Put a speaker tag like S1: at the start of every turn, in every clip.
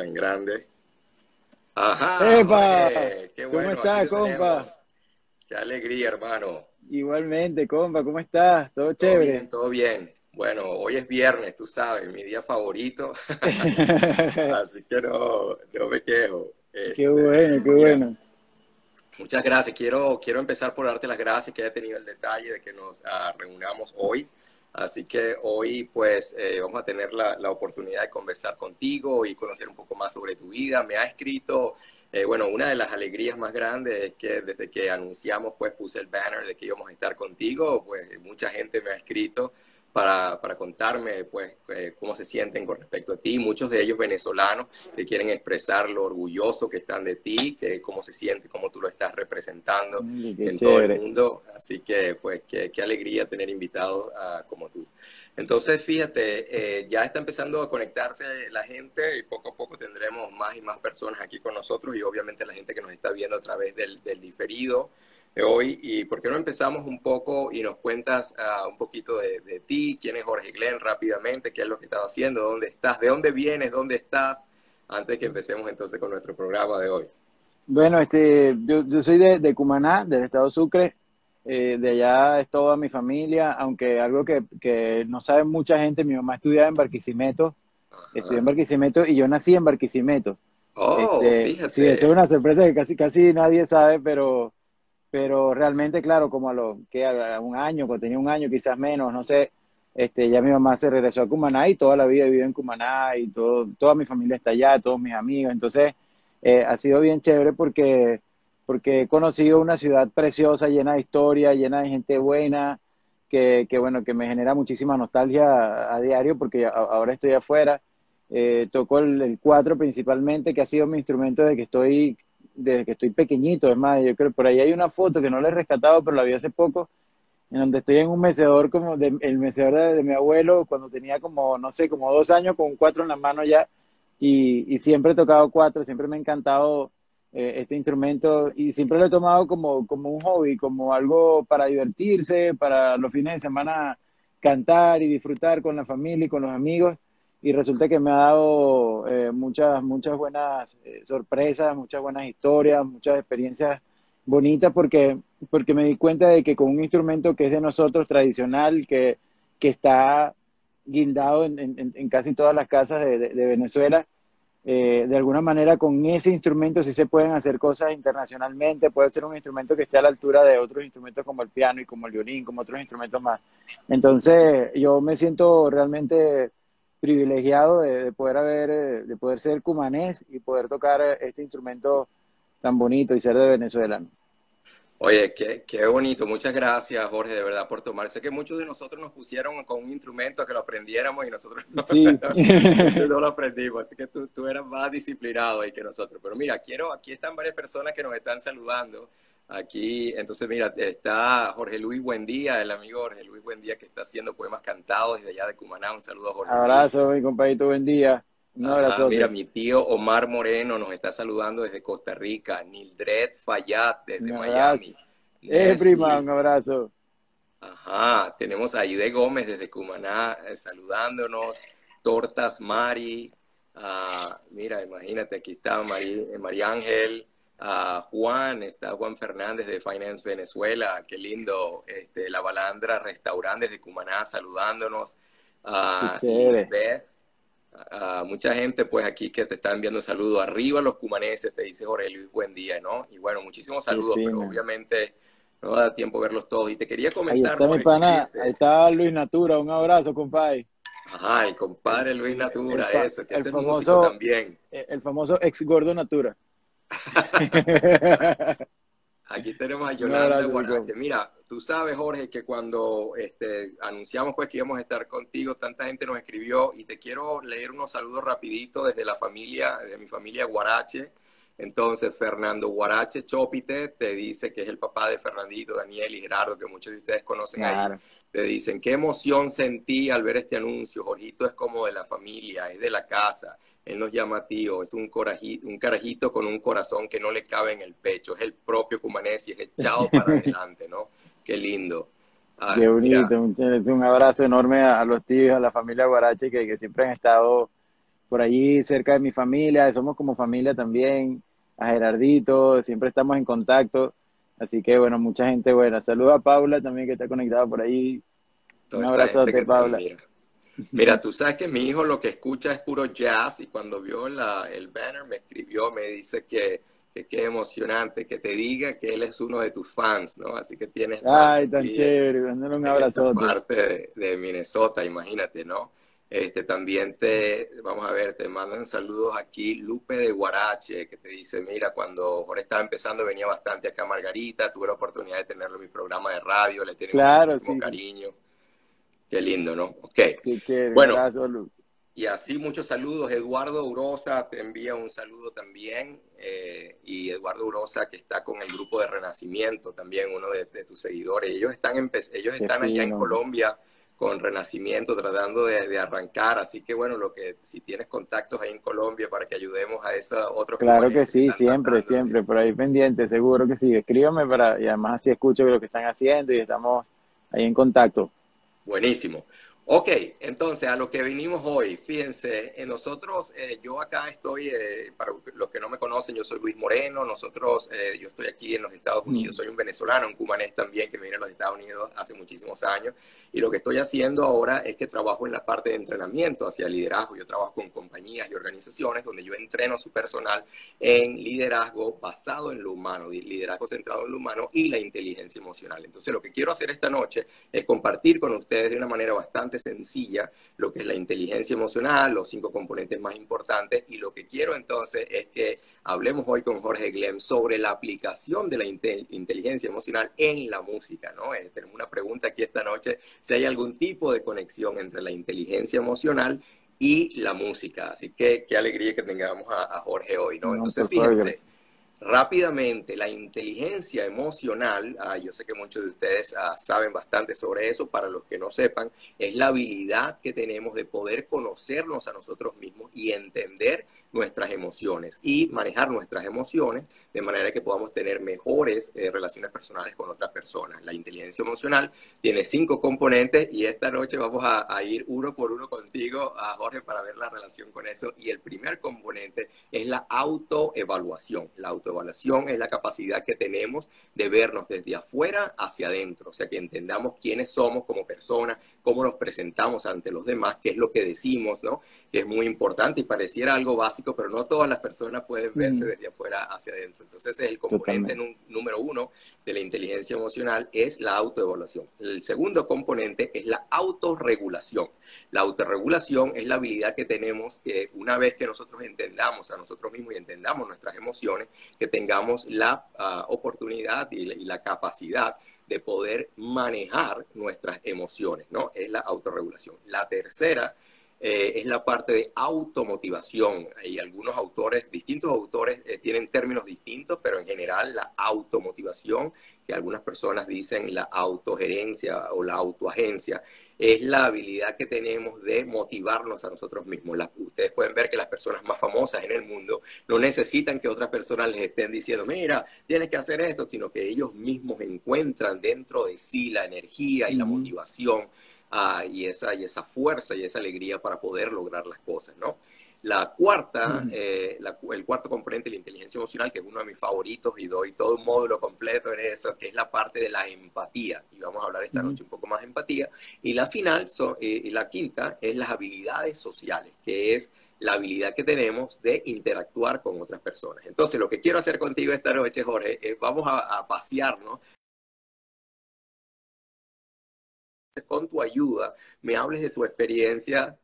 S1: tan grande. Ajá.
S2: ¡Epa!
S1: qué
S2: ¿Cómo
S1: bueno.
S2: estás,
S1: aquí lo
S2: compa?
S1: Qué alegría, hermano.
S2: Igualmente, compa, ¿cómo estás? ¿Todo
S1: Todo bien,
S2: chévere?
S1: todo bien. Bueno, hoy es viernes, tú sabes, mi día favorito, así que no, no me quejo.
S2: Qué
S1: Este,
S2: bueno, qué
S1: mira,
S2: bueno.
S1: muchas gracias. Quiero, quiero empezar por darte las gracias que haya tenido el detalle de que nos ah, reunamos hoy. Así que hoy pues eh, vamos a tener la, la oportunidad de conversar contigo y conocer un poco más sobre tu vida. Me ha escrito, eh, bueno, una de las alegrías más grandes es que desde que anunciamos pues puse el banner de que íbamos a estar contigo, pues mucha gente me ha escrito para, para contarme pues eh, cómo se sienten con respecto a ti. Muchos de ellos venezolanos que quieren expresar lo orgulloso que están de ti, que cómo se siente, cómo tú lo estás representando en todo el mundo. Así que, pues, qué, qué alegría tener invitados ah, como tú. Entonces, fíjate, eh, ya está empezando a conectarse la gente y poco a poco tendremos más y más personas aquí con nosotros y obviamente la gente que nos está viendo a través del, del diferido hoy. ¿Y por qué no empezamos un poco y nos cuentas ah, un poquito de, de ti? ¿Quién es Jorge Glenn rápidamente? ¿Qué es lo que estás haciendo? ¿Dónde estás? ¿De dónde vienes? ¿Dónde estás? Antes que empecemos entonces con nuestro programa de hoy.
S2: Bueno, este, yo, yo soy de, de Cumaná, del estado Sucre. Eh, de allá es toda mi familia, aunque algo que, que no sabe mucha gente, mi mamá estudiaba en Barquisimeto, estudió en
S1: Ajá.
S2: Barquisimeto y yo nací en Barquisimeto.
S1: Oh,
S2: Este, sí, eso es
S1: fíjate.
S2: una sorpresa que casi, casi nadie sabe, pero, pero realmente, claro, como a lo que a un año, cuando tenía un año, quizás menos, no sé, este, ya mi mamá se regresó a Cumaná y toda la vida vive en Cumaná y todo, toda mi familia está allá, todos mis amigos, entonces eh, ha sido bien chévere porque, porque he conocido una ciudad preciosa, llena de historia, llena de gente buena, que, que bueno, que me genera muchísima nostalgia a, diario porque ahora estoy afuera. Eh, toco el, el cuatro principalmente, que ha sido mi instrumento desde que estoy, desde que estoy pequeñito. Es más, yo creo por ahí hay una foto que no la he rescatado, pero la vi hace poco, en donde estoy en un mecedor como de, el mecedor de, mi abuelo cuando tenía como, no sé, como dos años con cuatro en la mano ya y, y siempre he tocado cuatro, siempre me ha encantado eh, este instrumento y siempre lo he tomado como, como un hobby, como algo para divertirse, para los fines de semana cantar y disfrutar con la familia y con los amigos. Y resulta que me ha dado eh, muchas, muchas buenas eh, sorpresas, muchas buenas historias, muchas experiencias bonitas porque, porque me di cuenta de que con un instrumento que es de nosotros, tradicional, que, que está guindado en, en- en casi todas las casas de, de- de Venezuela, eh, de alguna manera con ese instrumento sí se pueden hacer cosas internacionalmente, puede ser un instrumento que esté a la altura de otros instrumentos como el piano y como el violín, como otros instrumentos más. Entonces yo me siento realmente privilegiado de, de poder haber, eh, de poder ser cumanés y poder tocar eh, este instrumento tan bonito y ser de Venezuela, ¿no?
S1: Oye, qué, qué bonito. Muchas gracias, Jorge, de verdad, por tomar. Sé que muchos de nosotros nos pusieron con un instrumento a que lo aprendiéramos y nosotros no,
S2: Sí.
S1: muchos no lo aprendimos. Así que tú, tú eras más disciplinado ahí que nosotros. Pero mira, quiero, aquí están varias personas que nos están saludando. Aquí, entonces, mira, está Jorge Luis Buendía, el amigo Jorge Luis Buendía, que está haciendo poemas cantados desde allá de Cumaná. Un saludo a Jorge Luis.
S2: Abrazo, mi compadrito, buen día. Un
S1: Ajá,
S2: abrazo.
S1: mira, mi tío Omar Moreno nos está saludando desde Costa Rica. Nildred Fayad desde Miami.
S2: Eh, prima, un abrazo.
S1: Ajá, tenemos a Aide Gómez desde Cumaná eh, saludándonos, Tortas Mari, ah, mira, imagínate, aquí está eh, María Ángel, ah, Juan, está Juan Fernández de Finance Venezuela, qué lindo, este, La Balandra Restaurante desde Cumaná saludándonos. Lisbeth, ah, mucha gente pues aquí que te está enviando saludos, arriba los cumaneses, te dice Jorge Luis, buen día, ¿no? Y bueno, muchísimos saludos, pero obviamente no da tiempo verlos todos. Y te quería
S2: Ahí
S1: comentar,
S2: está mi pana, ahí está Luis Natura, un abrazo, compadre.
S1: Ajá, el compadre Luis Natura,
S2: El
S1: eso, que
S2: el
S1: es
S2: famoso-
S1: músico también.
S2: Eh, El famoso ex gordo Natura.
S1: Aquí tenemos a Yolanda
S2: abrazo,
S1: Guarache. Mira, tú sabes, Jorge, que cuando este, anunciamos pues que íbamos a estar contigo, tanta gente nos escribió y te quiero leer unos saludos rapidito desde la familia, de mi familia Guarache. Entonces, Fernando Guarache Chopite te dice que es el papá de Fernandito, Daniel y Gerardo, que muchos de ustedes conocen ahí.
S2: Claro.
S1: Te dicen, qué emoción sentí al ver este anuncio. Jorgito es como de la familia, es de la casa. Él nos llama tío, es un, corajito, un carajito con un corazón que no le cabe en el pecho. Es el propio Cumanés y es echado para adelante, ¿no? Qué lindo. Ah,
S2: Qué bonito. Un, un abrazo enorme a, a los tíos, a la familia Guarache que, que siempre han estado por allí cerca de mi familia, somos como familia también, a Gerardito, siempre estamos en contacto. Así que bueno, mucha gente buena. Saludos a Paula también que está conectada por ahí.
S1: Un abrazote, Paula. Mira. tú sabes que mi hijo lo que escucha es puro jazz y cuando vio la, el banner me escribió, me dice que que qué emocionante, que te diga que él es uno de tus fans, ¿no? Así que tienes...
S2: Ay, tan chévere, un abrazo.
S1: Parte de, de, Minnesota, imagínate, ¿no? Este, también te, vamos a ver, te mandan saludos aquí, Lupe de Guarache, que te dice, mira, cuando Jorge estaba empezando venía bastante acá a Margarita, tuve la oportunidad de tenerlo en mi programa de radio, le tiene
S2: claro,
S1: cariño. Qué lindo, ¿no? Ok. bueno,
S2: abrazo,
S1: y así muchos saludos. Eduardo Urosa te envía un saludo también. Eh, y Eduardo Urosa, que está con el grupo de Renacimiento, también uno de, tus seguidores. Ellos están, ellos están allá en Colombia con Renacimiento, tratando de, arrancar. Así que bueno, lo que si tienes contactos ahí en Colombia para que ayudemos a esos otros.
S2: Claro que sí, siempre, siempre, por ahí pendiente, seguro que sí. Escríbame para, y además así escucho lo que están haciendo y estamos ahí en contacto.
S1: Buenísimo. Ok, entonces a lo que vinimos hoy, fíjense, eh, nosotros, eh, yo acá estoy, eh, para los que no me conocen, yo soy Luis Moreno, nosotros, yo estoy aquí en los Estados Unidos, soy un venezolano, un cumanés también que viene a los Estados Unidos hace muchísimos años, y lo que estoy haciendo ahora es que trabajo en la parte de entrenamiento hacia liderazgo, yo trabajo con compañías y organizaciones donde yo entreno a su personal en liderazgo basado en lo humano, liderazgo centrado en lo humano y la inteligencia emocional. Entonces lo que quiero hacer esta noche es compartir con ustedes de una manera bastante sencilla lo que es la inteligencia emocional, los cinco componentes más importantes. Y lo que quiero entonces es que hablemos hoy con Jorge Glem sobre la aplicación de la inteligencia emocional en la música. ¿no? Eh, tenemos una pregunta aquí esta noche, si hay algún tipo de conexión entre la inteligencia emocional y la música. Así que qué alegría que tengamos a, Jorge hoy. ¿no? Entonces, fíjense rápidamente la inteligencia emocional, ah, yo sé que muchos de ustedes ah, saben bastante sobre eso, para los que no sepan, es la habilidad que tenemos de poder conocernos a nosotros mismos y entender nuestras emociones y manejar nuestras emociones de manera que podamos tener mejores eh, relaciones personales con otras personas. La inteligencia emocional tiene cinco componentes y esta noche vamos a, ir uno por uno contigo, a Jorge, para ver la relación con eso. Y el primer componente es la autoevaluación. La autoevaluación es la capacidad que tenemos de vernos desde afuera hacia adentro, o sea, que entendamos quiénes somos como personas, cómo nos presentamos ante los demás, qué es lo que decimos, ¿no? Que es muy importante y pareciera algo básico, pero no todas las personas pueden verse mm. desde afuera hacia adentro. Entonces, el componente número uno de la inteligencia emocional es la autoevaluación. El segundo componente es la autorregulación. La autorregulación es la habilidad que tenemos que una vez que nosotros entendamos a nosotros mismos y entendamos nuestras emociones, que tengamos la ah, oportunidad y la, capacidad de poder manejar nuestras emociones, ¿no? Es la autorregulación. La tercera eh, es la parte de automotivación. Hay algunos autores, distintos autores eh, tienen términos distintos, pero en general la automotivación, que algunas personas dicen la autogerencia o la autoagencia, es la habilidad que tenemos de motivarnos a nosotros mismos. ustedes pueden ver que las personas más famosas en el mundo no necesitan que otras personas les estén diciendo, mira, tienes que hacer esto, sino que ellos mismos encuentran dentro de sí la energía y la motivación Ah, y, esa, y esa fuerza y esa alegría para poder lograr las cosas, ¿no? La cuarta, eh, el cuarto componente de la inteligencia emocional, que es uno de mis favoritos y doy todo un módulo completo en eso, que es la parte de la empatía. Y vamos a hablar esta noche un poco más de empatía. Y la final, eh, y la quinta, es las habilidades sociales, que es la habilidad que tenemos de interactuar con otras personas. Entonces, lo que quiero hacer contigo esta noche, Jorge, es vamos a, a pasearnos con tu ayuda me hables de tu experiencia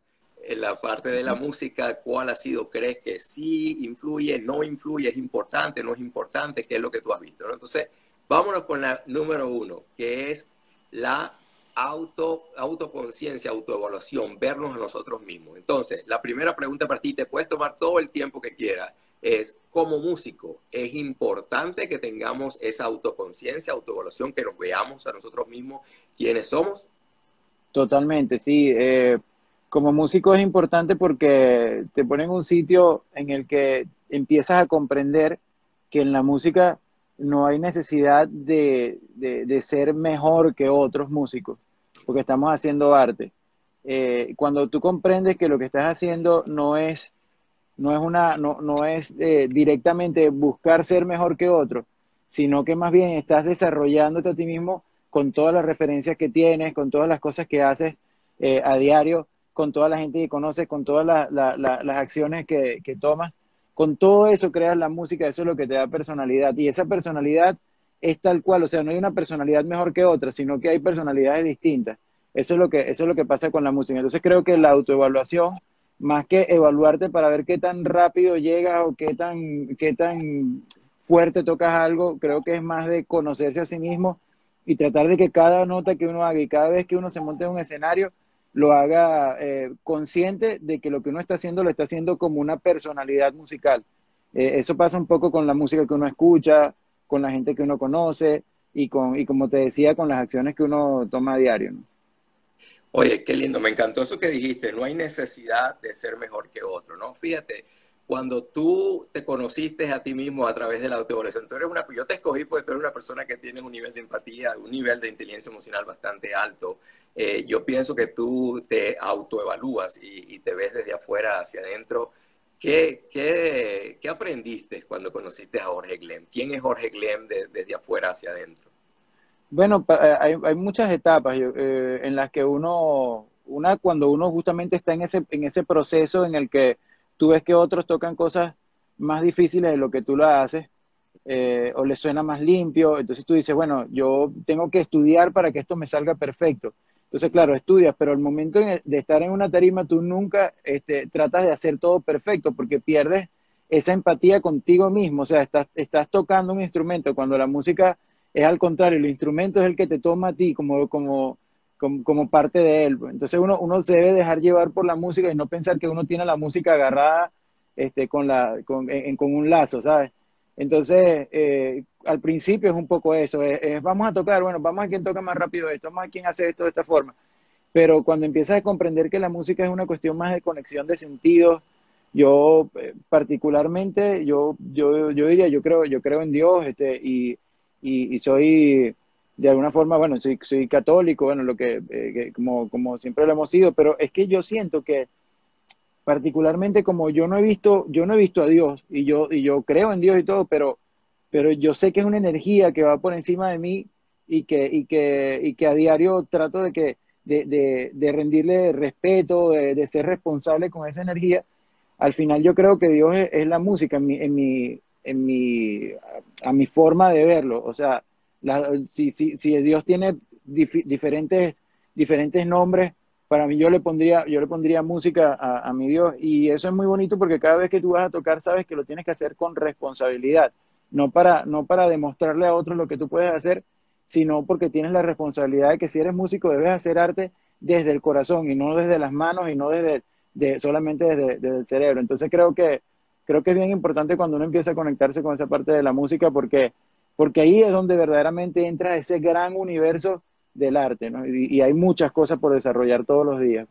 S1: en la parte de la música, cuál ha sido, crees que sí influye, no influye, es importante, no es importante, qué es lo que tú has visto. Entonces, vámonos con la número uno, que es la auto, autoconciencia, autoevaluación, vernos a nosotros mismos. Entonces, la primera pregunta para ti, te puedes tomar todo el tiempo que quieras, es, como músico, es importante que tengamos esa autoconciencia, autoevaluación, que nos veamos a nosotros mismos quiénes somos.
S2: Totalmente, sí. Eh, como músico es importante porque te pone en un sitio en el que empiezas a comprender que en la música no hay necesidad de, ser mejor que otros músicos, porque estamos haciendo arte. Eh, cuando tú comprendes que lo que estás haciendo no es no es, una, no, no es eh, directamente buscar ser mejor que otro, sino que más bien estás desarrollándote a ti mismo con todas las referencias que tienes, con todas las cosas que haces eh, a diario, con toda la gente que conoces, con todas las acciones que, que tomas. Con todo eso creas la música, eso es lo que te da personalidad. Y esa personalidad es tal cual, o sea, no hay una personalidad mejor que otra, sino que hay personalidades distintas. Eso es lo que, eso es lo que pasa con la música. Entonces creo que la autoevaluación, más que evaluarte para ver qué tan rápido llegas o qué tan, qué tan fuerte tocas algo, creo que es más de conocerse a sí mismo y tratar de que cada nota que uno haga y cada vez que uno se monte en un escenario, lo haga eh, consciente de que lo que uno está haciendo lo está haciendo como una personalidad musical. Eh, eso pasa un poco con la música que uno escucha, con la gente que uno conoce y, con, y como te decía, con las acciones que uno toma a diario.
S1: Oye, qué lindo, me encantó eso que dijiste, no hay necesidad de ser mejor que otro, ¿no? Fíjate, cuando tú te conociste a ti mismo a través de la autoevaluación, tú eres una, yo te escogí porque tú eres una persona que tiene un nivel de empatía, un nivel de inteligencia emocional bastante alto. Eh, yo pienso que tú te autoevalúas y, te ves desde afuera hacia adentro ¿Qué, qué, qué aprendiste cuando conociste a Jorge Glem? ¿Quién es Jorge Glem desde afuera hacia adentro?
S2: Bueno, eh, hay, hay muchas etapas eh, en las que uno, una cuando uno justamente está en ese, en ese proceso en el que tú ves que otros tocan cosas más difíciles de lo que tú lo haces, eh, o les suena más limpio, entonces tú dices, bueno, yo tengo que estudiar para que esto me salga perfecto. Entonces, claro, estudias, pero al momento de estar en una tarima, tú nunca este, tratas de hacer todo perfecto porque pierdes esa empatía contigo mismo. O sea, estás, estás tocando un instrumento cuando la música es al contrario, el instrumento es el que te toma a ti como, como, como, parte de él. Entonces uno, uno se debe dejar llevar por la música y no pensar que uno tiene la música agarrada este, con, la, con, con un lazo, ¿sabes? Entonces, eh, al principio es un poco eso, es, vamos a tocar, bueno, vamos a quien toca más rápido esto, vamos a quien hace esto de esta forma. Pero cuando empiezas a comprender que la música es una cuestión más de conexión de sentidos, yo eh, particularmente, yo, yo, yo diría, yo creo, yo creo en Dios, este, y, y, soy de alguna forma, bueno, soy, católico, bueno, lo que, eh, que, como, como siempre lo hemos sido, pero es que yo siento que particularmente como yo no he visto, yo no he visto a Dios y yo, y yo creo en Dios y todo, pero, pero yo sé que es una energía que va por encima de mí y que, y que, y que a diario trato de que, de, de, rendirle respeto, de, ser responsable con esa energía. Al final yo creo que Dios es, la música en mi, en mi, en mi, a, mi forma de verlo. O sea, si, si, si Dios tiene diferentes, diferentes nombres, para mí yo le pondría, yo le pondría música a, mi Dios y eso es muy bonito porque cada vez que tú vas a tocar sabes que lo tienes que hacer con responsabilidad, no para, no para demostrarle a otros lo que tú puedes hacer, sino porque tienes la responsabilidad de que si eres músico debes hacer arte desde el corazón y no desde las manos y no desde de, solamente desde, desde, el cerebro. Entonces creo que, creo que es bien importante cuando uno empieza a conectarse con esa parte de la música porque, porque ahí es donde verdaderamente entra ese gran universo del arte, ¿no? Y, hay muchas cosas por desarrollar todos los días.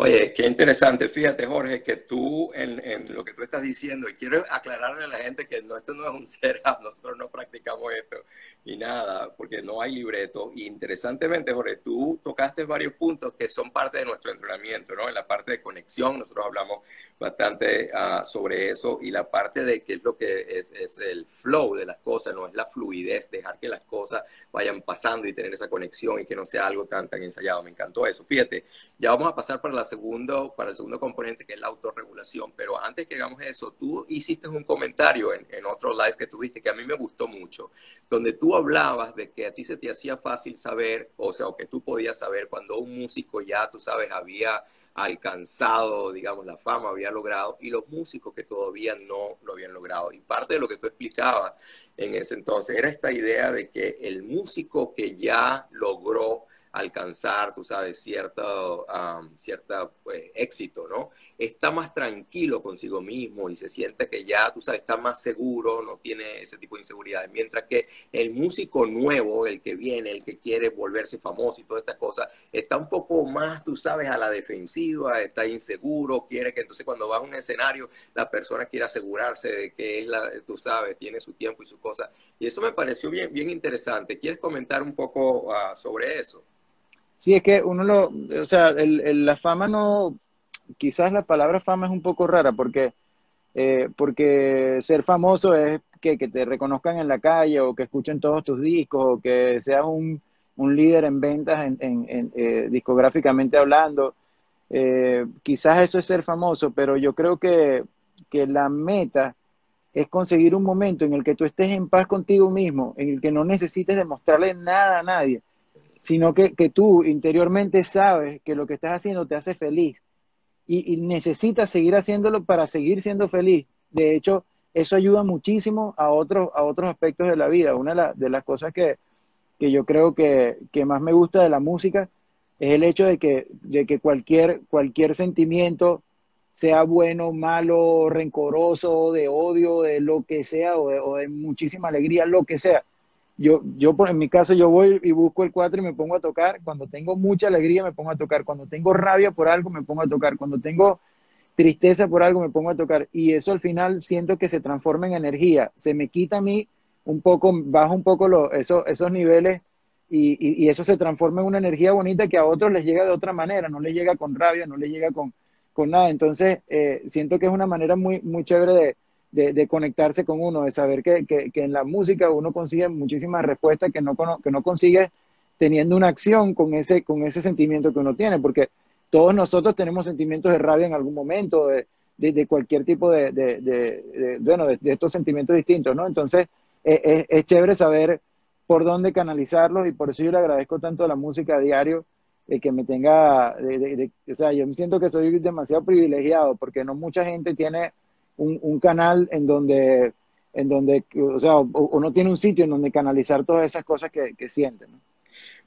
S1: Oye, qué interesante. Fíjate, Jorge, que tú en, lo que tú estás diciendo, y quiero aclararle a la gente que no, esto no es un setup, nosotros no practicamos esto y nada, porque no hay libreto. Interesantemente, Jorge, tú tocaste varios puntos que son parte de nuestro entrenamiento, ¿no? En la parte de conexión, nosotros hablamos bastante uh, sobre eso y la parte de qué es lo que es, es, el flow de las cosas, no es la fluidez, dejar que las cosas vayan pasando y tener esa conexión y que no sea algo tan, tan ensayado. Me encantó eso. Fíjate, ya vamos a pasar para, la segundo, para el segundo componente que es la autorregulación, pero antes que hagamos eso, tú hiciste un comentario en, en otro live que tuviste que a mí me gustó mucho, donde tú hablabas de que a ti se te hacía fácil saber, o sea, o que tú podías saber cuando un músico ya, tú sabes, había alcanzado, digamos, la fama, había logrado, y los músicos que todavía no lo habían logrado. Y parte de lo que tú explicabas en ese entonces era esta idea de que el músico que ya logró alcanzar, tú sabes, cierto, cierta pues, éxito, ¿no? Está más tranquilo consigo mismo y se siente que ya, tú sabes, está más seguro, no tiene ese tipo de inseguridades. Mientras que el músico nuevo, el que viene, el que quiere volverse famoso y todas estas cosas, está un poco más, tú sabes, a la defensiva, está inseguro, quiere que entonces cuando va a un escenario, la persona quiere asegurarse de que es la, tú sabes, tiene su tiempo y su cosa. Y eso me pareció bien, bien interesante. ¿Quieres comentar un poco ah, sobre eso?
S2: Sí, es que uno lo, o sea, el, la fama no, quizás la palabra fama es un poco rara porque, eh, porque ser famoso es que, te reconozcan en la calle o que escuchen todos tus discos o que seas un, líder en ventas en, eh, discográficamente hablando. Eh, quizás eso es ser famoso, pero yo creo que, que la meta es conseguir un momento en el que tú estés en paz contigo mismo, en el que no necesites demostrarle nada a nadie, sino que, tú interiormente sabes que lo que estás haciendo te hace feliz y, necesitas seguir haciéndolo para seguir siendo feliz. De hecho, eso ayuda muchísimo a otros, a otros aspectos de la vida. Una de, las cosas que, yo creo que, más me gusta de la música es el hecho de que, de que cualquier, cualquier sentimiento, sea bueno, malo, rencoroso, de odio, de lo que sea, o de, muchísima alegría, lo que sea. Yo, yo, en mi caso, yo voy y busco el cuatro y me pongo a tocar. Cuando tengo mucha alegría, me pongo a tocar. Cuando tengo rabia por algo, me pongo a tocar. Cuando tengo tristeza por algo, me pongo a tocar. Y eso al final siento que se transforma en energía. Se me quita a mí un poco, bajo un poco lo, eso, esos niveles y, y, eso se transforma en una energía bonita que a otros les llega de otra manera. No les llega con rabia, no les llega con, con nada. Entonces, eh, siento que es una manera muy, muy chévere de, conectarse con uno, de saber que, en la música uno consigue muchísimas respuestas que no, que no consigue teniendo una acción con ese, con ese sentimiento que uno tiene, porque todos nosotros tenemos sentimientos de rabia en algún momento, de, cualquier tipo de, bueno, de, estos sentimientos distintos, ¿no? Entonces, es, es, chévere saber por dónde canalizarlos y por eso yo le agradezco tanto a la música a diario de que me tenga, de, o sea, yo me siento que soy demasiado privilegiado porque no mucha gente tiene un, canal en donde, en donde, o sea, uno tiene un sitio en donde canalizar todas esas cosas que, que siente, ¿no?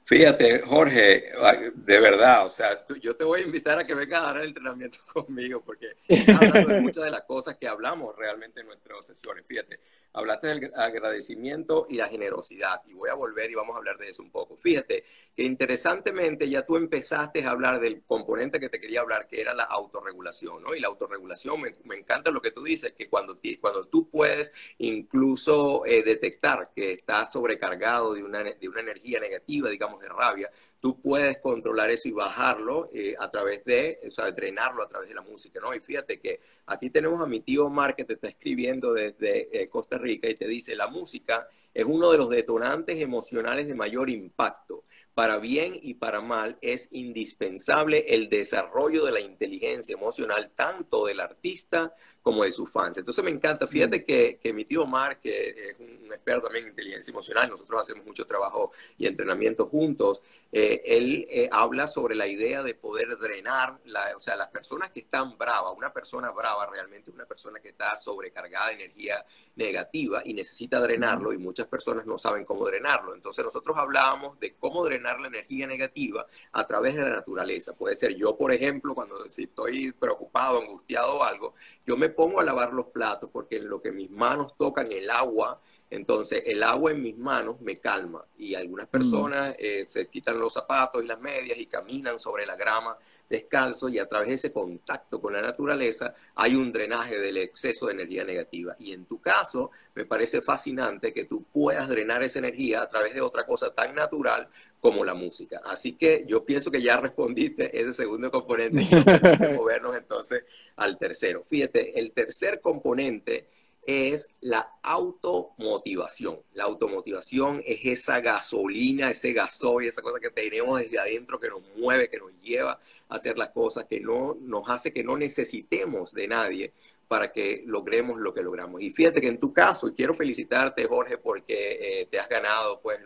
S1: Fíjate, Jorge, de verdad, o sea, yo te voy a invitar a que vengas a dar el entrenamiento conmigo, porque hablando de muchas de las cosas que hablamos realmente en nuestras sesiones. Fíjate, hablaste del agradecimiento y la generosidad, y voy a volver y vamos a hablar de eso un poco. Fíjate que interesantemente ya tú empezaste a hablar del componente que te quería hablar, que era la autorregulación, ¿no? Y la autorregulación, me, encanta lo que tú dices, que cuando, cuando tú puedes incluso eh, detectar que estás sobrecargado de una, de una energía negativa, digamos, de rabia, tú puedes controlar eso y bajarlo eh, a través de, o sea, drenarlo a través de la música, ¿no? Y fíjate que aquí tenemos a mi tío Omar que te está escribiendo desde eh, Costa Rica y te dice, la música es uno de los detonantes emocionales de mayor impacto. Para bien y para mal es indispensable el desarrollo de la inteligencia emocional tanto del artista como de sus fans. Entonces me encanta, fíjate que, que, mi tío Omar, que es un experto también en inteligencia emocional, nosotros hacemos mucho trabajo y entrenamiento juntos, eh, él eh, habla sobre la idea de poder drenar, la, o sea, las personas que están bravas, una persona brava realmente es una persona que está sobrecargada de energía negativa y necesita drenarlo y muchas personas no saben cómo drenarlo. Entonces nosotros hablábamos de cómo drenar la energía negativa a través de la naturaleza. Puede ser yo, por ejemplo, cuando si estoy preocupado, angustiado o algo, yo me pongo a lavar los platos porque en lo que mis manos tocan el agua, entonces el agua en mis manos me calma y algunas personas eh, se quitan los zapatos y las medias y caminan sobre la grama descalzo y a través de ese contacto con la naturaleza hay un drenaje del exceso de energía negativa. Y en tu caso, me parece fascinante que tú puedas drenar esa energía a través de otra cosa tan natural como la música. Así que yo pienso que ya respondiste ese segundo componente y movernos entonces al tercero. Fíjate, el tercer componente es la automotivación. La automotivación es esa gasolina, ese gasoil, esa cosa que tenemos desde adentro que nos mueve, que nos lleva a hacer las cosas, que no nos hace que no necesitemos de nadie para que logremos lo que logramos. Y fíjate que en tu caso, y quiero felicitarte, Jorge, porque eh, te has ganado, pues,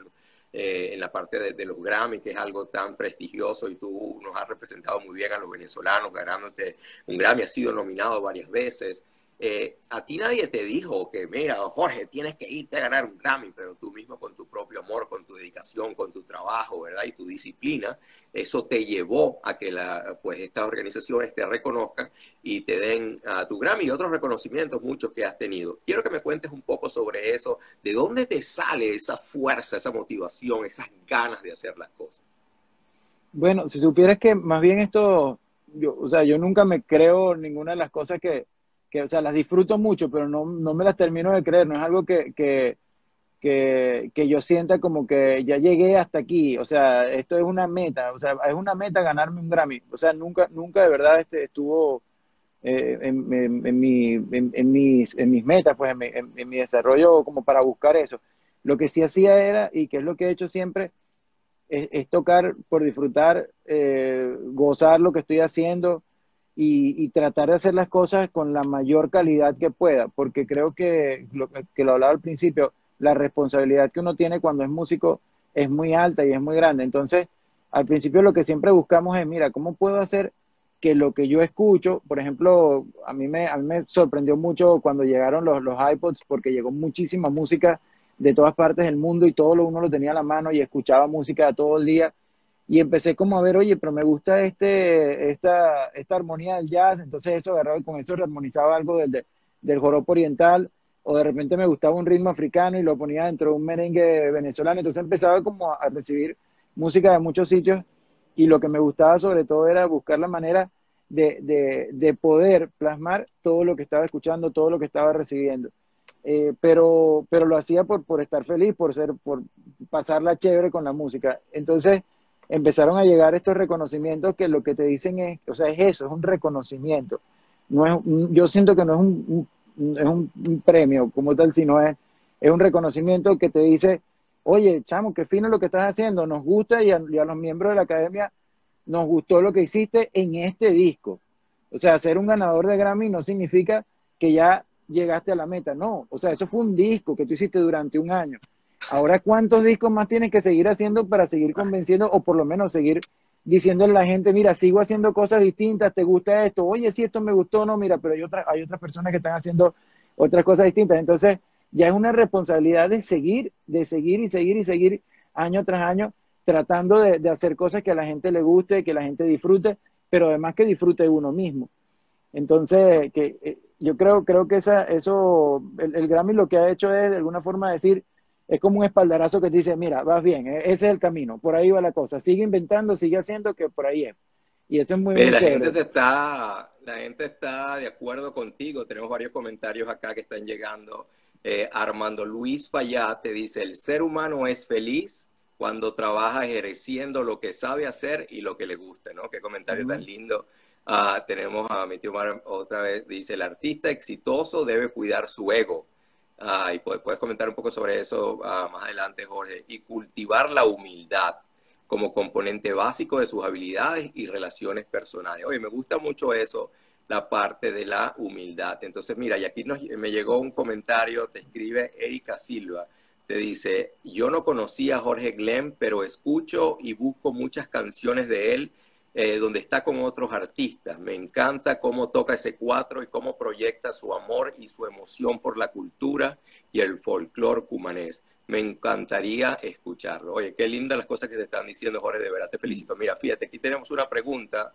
S1: eh, en la parte de, de, los Grammy, que es algo tan prestigioso y tú nos has representado muy bien a los venezolanos, ganándote un Grammy, has sido nominado varias veces. Eh, a ti nadie te dijo que, mira, Jorge, tienes que irte a ganar un Grammy, pero tú mismo con tu propio amor, con tu dedicación, con tu trabajo, ¿verdad? Y tu disciplina, eso te llevó a que la, pues, estas organizaciones te reconozcan y te den a tu Grammy y otros reconocimientos, muchos que has tenido. Quiero que me cuentes un poco sobre eso, de dónde te sale esa fuerza, esa motivación, esas ganas de hacer las cosas.
S2: Bueno, si supieras que más bien esto, yo, o sea, yo nunca me creo ninguna de las cosas que, que, o sea, las disfruto mucho, pero no, no me las termino de creer, no es algo que, que, que, que, yo sienta como que ya llegué hasta aquí, o sea, esto es una meta, o sea, es una meta ganarme un Grammy, o sea, nunca, nunca de verdad este, estuvo eh, en, en, mi, en, mis, en mis metas, pues en mi, desarrollo como para buscar eso. Lo que sí hacía era, y que es lo que he hecho siempre, es, tocar por disfrutar, eh, gozar lo que estoy haciendo y, y, tratar de hacer las cosas con la mayor calidad que pueda, porque creo que lo que lo hablaba al principio, la responsabilidad que uno tiene cuando es músico es muy alta y es muy grande. Entonces, al principio lo que siempre buscamos es, mira, ¿cómo puedo hacer que lo que yo escucho, por ejemplo, a mí me, a mí me sorprendió mucho cuando llegaron los, los iPods porque llegó muchísima música de todas partes del mundo y todo lo uno lo tenía a la mano y escuchaba música todo el día y empecé como a ver, oye, pero me gusta este, esta, esta armonía del jazz, entonces eso agarraba y con eso rearmonizaba algo del, del joropo oriental, o de repente me gustaba un ritmo africano y lo ponía dentro de un merengue venezolano, entonces empezaba como a recibir música de muchos sitios y lo que me gustaba sobre todo era buscar la manera de, de, poder plasmar todo lo que estaba escuchando, todo lo que estaba recibiendo. Eh, pero, pero lo hacía por, por estar feliz, por ser, por pasarla chévere con la música. Entonces empezaron a llegar estos reconocimientos que lo que te dicen es, o sea, es eso, es un reconocimiento. No es, yo siento que no es un, es un, premio como tal, sino es, es un reconocimiento que te dice, oye, chamo, qué fino lo que estás haciendo, nos gusta y a los miembros de la academia nos gustó lo que hiciste en este disco. O sea, ser un ganador de Grammy no significa que ya llegaste a la meta, no. O sea, eso fue un disco que tú hiciste durante un año. Ahora, ¿cuántos discos más tienes que seguir haciendo para seguir convenciendo o por lo menos seguir diciéndole a la gente, mira, sigo haciendo cosas distintas, te gusta esto, oye, si esto me gustó, no, mira, pero hay, otra, hay otras personas que están haciendo otras cosas distintas. Entonces, ya es una responsabilidad de seguir, de seguir y seguir y seguir año tras año tratando de, hacer cosas que a la gente le guste, que la gente disfrute, pero además que disfrute uno mismo. Entonces, que eh, yo creo, creo que esa, eso, el, Grammy lo que ha hecho es de alguna forma decir, es como un espaldarazo que te dice, mira, vas bien, e, ese es el camino, por ahí va la cosa, sigue inventando, sigue haciendo que por ahí es. Y eso es muy,
S1: bien. la Gente está, la gente está de acuerdo contigo, tenemos varios comentarios acá que están llegando. Eh, Armando Luis Fayá te dice, el ser humano es feliz cuando trabaja ejerciendo lo que sabe hacer y lo que le gusta, ¿no? Qué comentario tan lindo. Ah, tenemos a mi tío Mar otra vez, dice, el artista exitoso debe cuidar su ego. Ah, y puedes, comentar un poco sobre eso ah, más adelante, Jorge. Y cultivar la humildad como componente básico de sus habilidades y relaciones personales. Oye, me gusta mucho eso, la parte de la humildad. Entonces, mira, y aquí me llegó un comentario, te escribe Erika Silva te dice, yo no conocía a Jorge Glenn, pero escucho y busco muchas canciones de él eh, donde está con otros artistas. Me encanta cómo toca ese cuatro y cómo proyecta su amor y su emoción por la cultura y el folclore cumanés. Me encantaría escucharlo. Oye, qué lindas las cosas que te están diciendo, Jorge, de verdad te felicito. Mira, fíjate, aquí tenemos una pregunta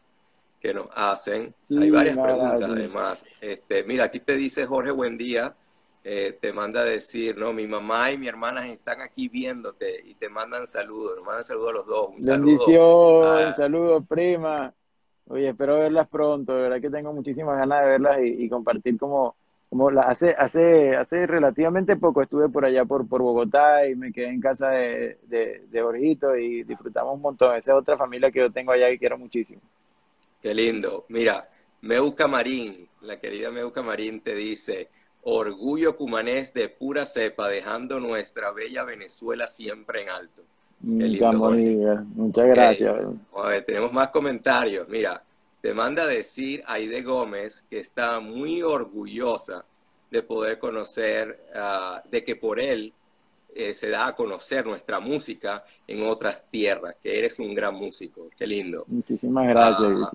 S1: que nos hacen. Hay varias preguntas además. Este, mira, aquí te dice Jorge, buen día. Eh, te manda a decir, no, mi mamá y mi hermana están aquí viéndote y te mandan saludos, nos mandan saludos a los dos. Un
S2: Bendición, un saludo, prima. Oye, espero verlas pronto, de verdad que tengo muchísimas ganas de verlas y, compartir como, como la, hace, hace, hace relativamente poco estuve por allá por, por Bogotá y me quedé en casa de, de, de y disfrutamos un montón. Esa es otra familia que yo tengo allá y quiero muchísimo.
S1: Qué lindo. Mira, Meuca Marín, la querida Meuca Marín te dice, orgullo cumanés de pura cepa, dejando nuestra bella Venezuela siempre en alto.
S2: Muchas gracias.
S1: tenemos más comentarios. Mira, te manda a decir Aide Gómez que está muy orgullosa de poder conocer, ah, de que por él eh, se da a conocer nuestra música en otras tierras, que eres un gran músico. Qué lindo.
S2: Muchísimas gracias.
S1: Ah,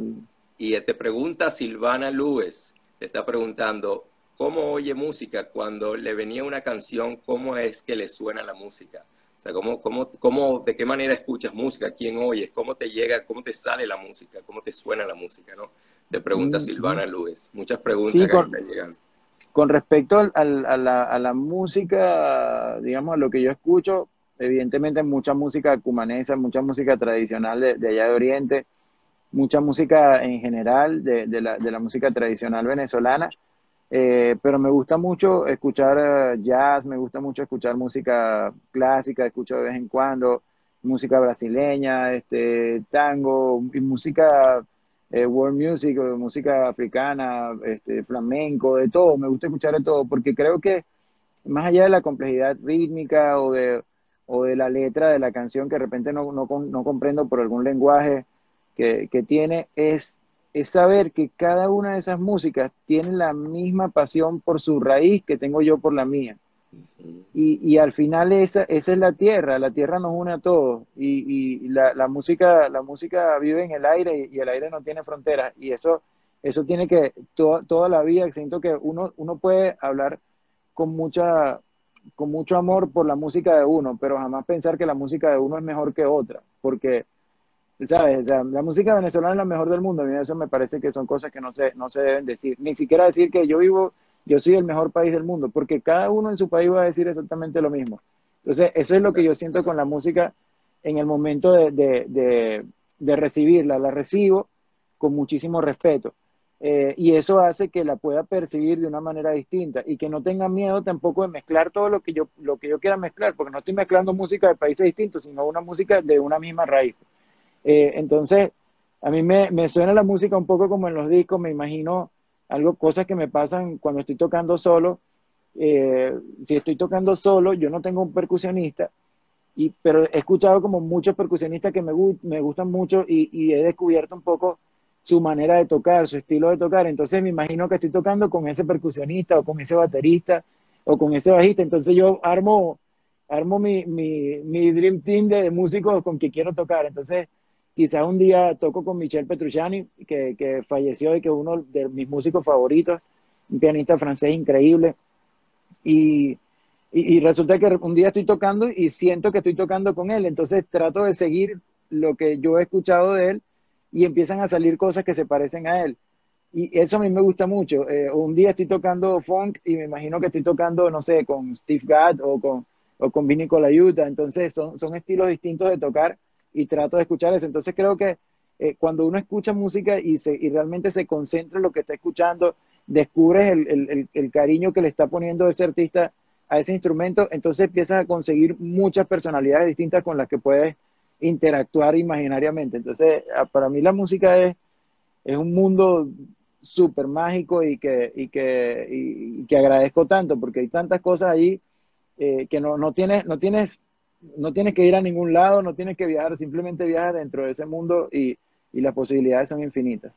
S1: y te pregunta Silvana Lúez, te está preguntando, cómo oye música cuando le venía una canción, cómo es que le suena la música. O sea, cómo, cómo, cómo, de qué manera escuchas música, quién oyes, cómo te llega, cómo te sale la música, cómo te suena la música, ¿no? Te pregunta mm, Silvana Luis. Muchas preguntas que
S2: con, están llegando. Con respecto a, la, a la música, digamos, a lo que yo escucho, evidentemente mucha música cumanesa, mucha música tradicional de, de, allá de Oriente, mucha música en general de, de, la, de la música tradicional venezolana, Eh, pero me gusta mucho escuchar eh, jazz, me gusta mucho escuchar música clásica, escucho de vez en cuando música brasileña, este, tango música eh, world music, música africana, este, flamenco, de todo. Me gusta escuchar de todo porque creo que más allá de la complejidad rítmica o de, o de la letra de la canción que de repente no, no, no comprendo por algún lenguaje que, que tiene, es es saber que cada una de esas músicas tiene la misma pasión por su raíz que tengo yo por la mía. Y, y al final esa, esa es la tierra, la tierra nos une a todos. Y, y la, la, música, la música vive en el aire y, el aire no tiene fronteras. Y eso, eso tiene que, toda la vida, siento que uno, uno puede hablar con, mucha, con mucho amor por la música de uno, pero jamás pensar que la música de uno es mejor que otra, porque ¿sabes? la música venezolana es la mejor del mundo. A mí eso me parece que son cosas que no se, no se deben decir. Ni siquiera decir que yo vivo, yo soy el mejor país del mundo, porque cada uno en su país va a decir exactamente lo mismo. Entonces, eso es lo que yo siento con la música en el momento de, de, de, recibirla. La recibo con muchísimo respeto. Eh, y eso hace que la pueda percibir de una manera distinta y que no tenga miedo tampoco de mezclar todo lo que yo, lo que yo quiera mezclar, porque no estoy mezclando música de países distintos, sino una música de una misma raíz. Eh, entonces, a mí me, me, suena la música un poco como en los discos, me imagino algo, cosas que me pasan cuando estoy tocando solo. Eh, si estoy tocando solo, yo no tengo un percusionista, y, pero he escuchado como muchos percusionistas que me, me gustan mucho y, y, he descubierto un poco su manera de tocar, su estilo de tocar. Entonces me imagino que estoy tocando con ese percusionista o con ese baterista o con ese bajista. Entonces yo armo, armo mi, mi, mi dream team de músicos con que quiero tocar. Entonces Quizás un día toco con Michel Petrucciani, que, que falleció y que es uno de mis músicos favoritos, un pianista francés increíble. Y, y, resulta que un día estoy tocando y siento que estoy tocando con él. Entonces trato de seguir lo que yo he escuchado de él y empiezan a salir cosas que se parecen a él. Y eso a mí me gusta mucho. Eh, un día estoy tocando funk y me imagino que estoy tocando, no sé, con Steve Gadd o con, o con Vinny Colaiuta. Entonces son, son estilos distintos de tocar y trato de escuchar eso. Entonces creo que eh, cuando uno escucha música y, se, y realmente se concentra en lo que está escuchando, descubres el, el, el, cariño que le está poniendo ese artista a ese instrumento, entonces empiezas a conseguir muchas personalidades distintas con las que puedes interactuar imaginariamente. Entonces, para mí la música es, es un mundo súper mágico y que, y, que, y, que agradezco tanto, porque hay tantas cosas ahí eh, que no, no, tienes, no tienes no tienes que ir a ningún lado, no tienes que viajar, simplemente viajas dentro de ese mundo y, y las posibilidades son infinitas.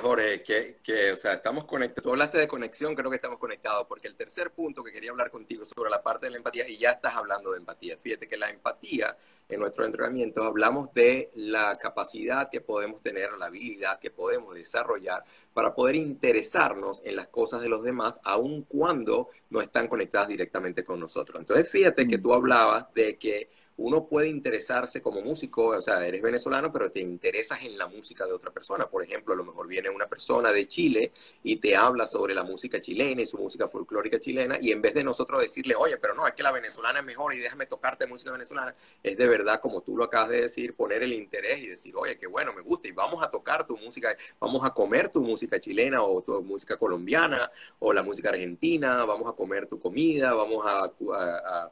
S1: Jorge, que, que, o sea, estamos conectados. Tú hablaste de conexión, creo que estamos conectados, porque el tercer punto que quería hablar contigo sobre la parte de la empatía, y ya estás hablando de empatía. Fíjate que la empatía en nuestro entrenamiento hablamos de la capacidad que podemos tener, la habilidad que podemos desarrollar para poder interesarnos en las cosas de los demás, aun cuando no están conectadas directamente con nosotros. Entonces, fíjate que mm. tú hablabas de que uno puede interesarse como músico, o sea, eres venezolano, pero te interesas en la música de otra persona. Por ejemplo, a lo mejor viene una persona de Chile y te habla sobre la música chilena y su música folclórica chilena, y en vez de nosotros decirle, oye, pero no, es que la venezolana es mejor y déjame tocarte música venezolana, es de verdad, como tú lo acabas de decir, poner el interés y decir, oye, qué bueno, me gusta, y vamos a tocar tu música, vamos a comer tu música chilena o tu música colombiana o la música argentina, vamos a comer tu comida, vamos a,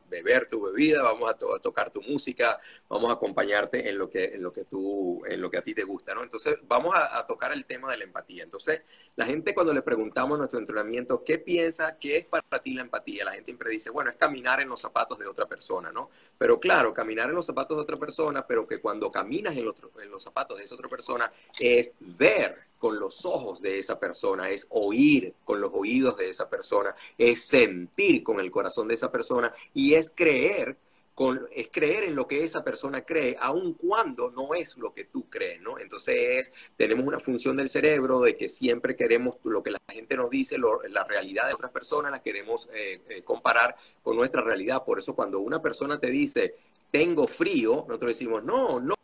S1: beber tu bebida, vamos a, a tocar tu música, vamos a acompañarte en lo que, en lo que tú, en lo que a ti te gusta, ¿no? Entonces, vamos a, tocar el tema de la empatía. Entonces, la gente cuando le preguntamos en nuestro entrenamiento, ¿qué piensa, qué es para ti la empatía? La gente siempre dice, bueno, es caminar en los zapatos de otra persona, ¿no? Pero claro, caminar en los zapatos de otra persona, pero que cuando caminas en, en los zapatos de esa otra persona es ver con los ojos de esa persona, es oír con los oídos de esa persona, es sentir con el corazón de esa persona y es creer es creer en lo que esa persona cree, aun cuando no es lo que tú crees, ¿no? Entonces, tenemos una función del cerebro de que siempre queremos lo que la gente nos dice, la realidad de otras personas, la queremos eh, eh, comparar con nuestra realidad. Por eso, cuando una persona te dice, tengo frío, nosotros decimos, no, no.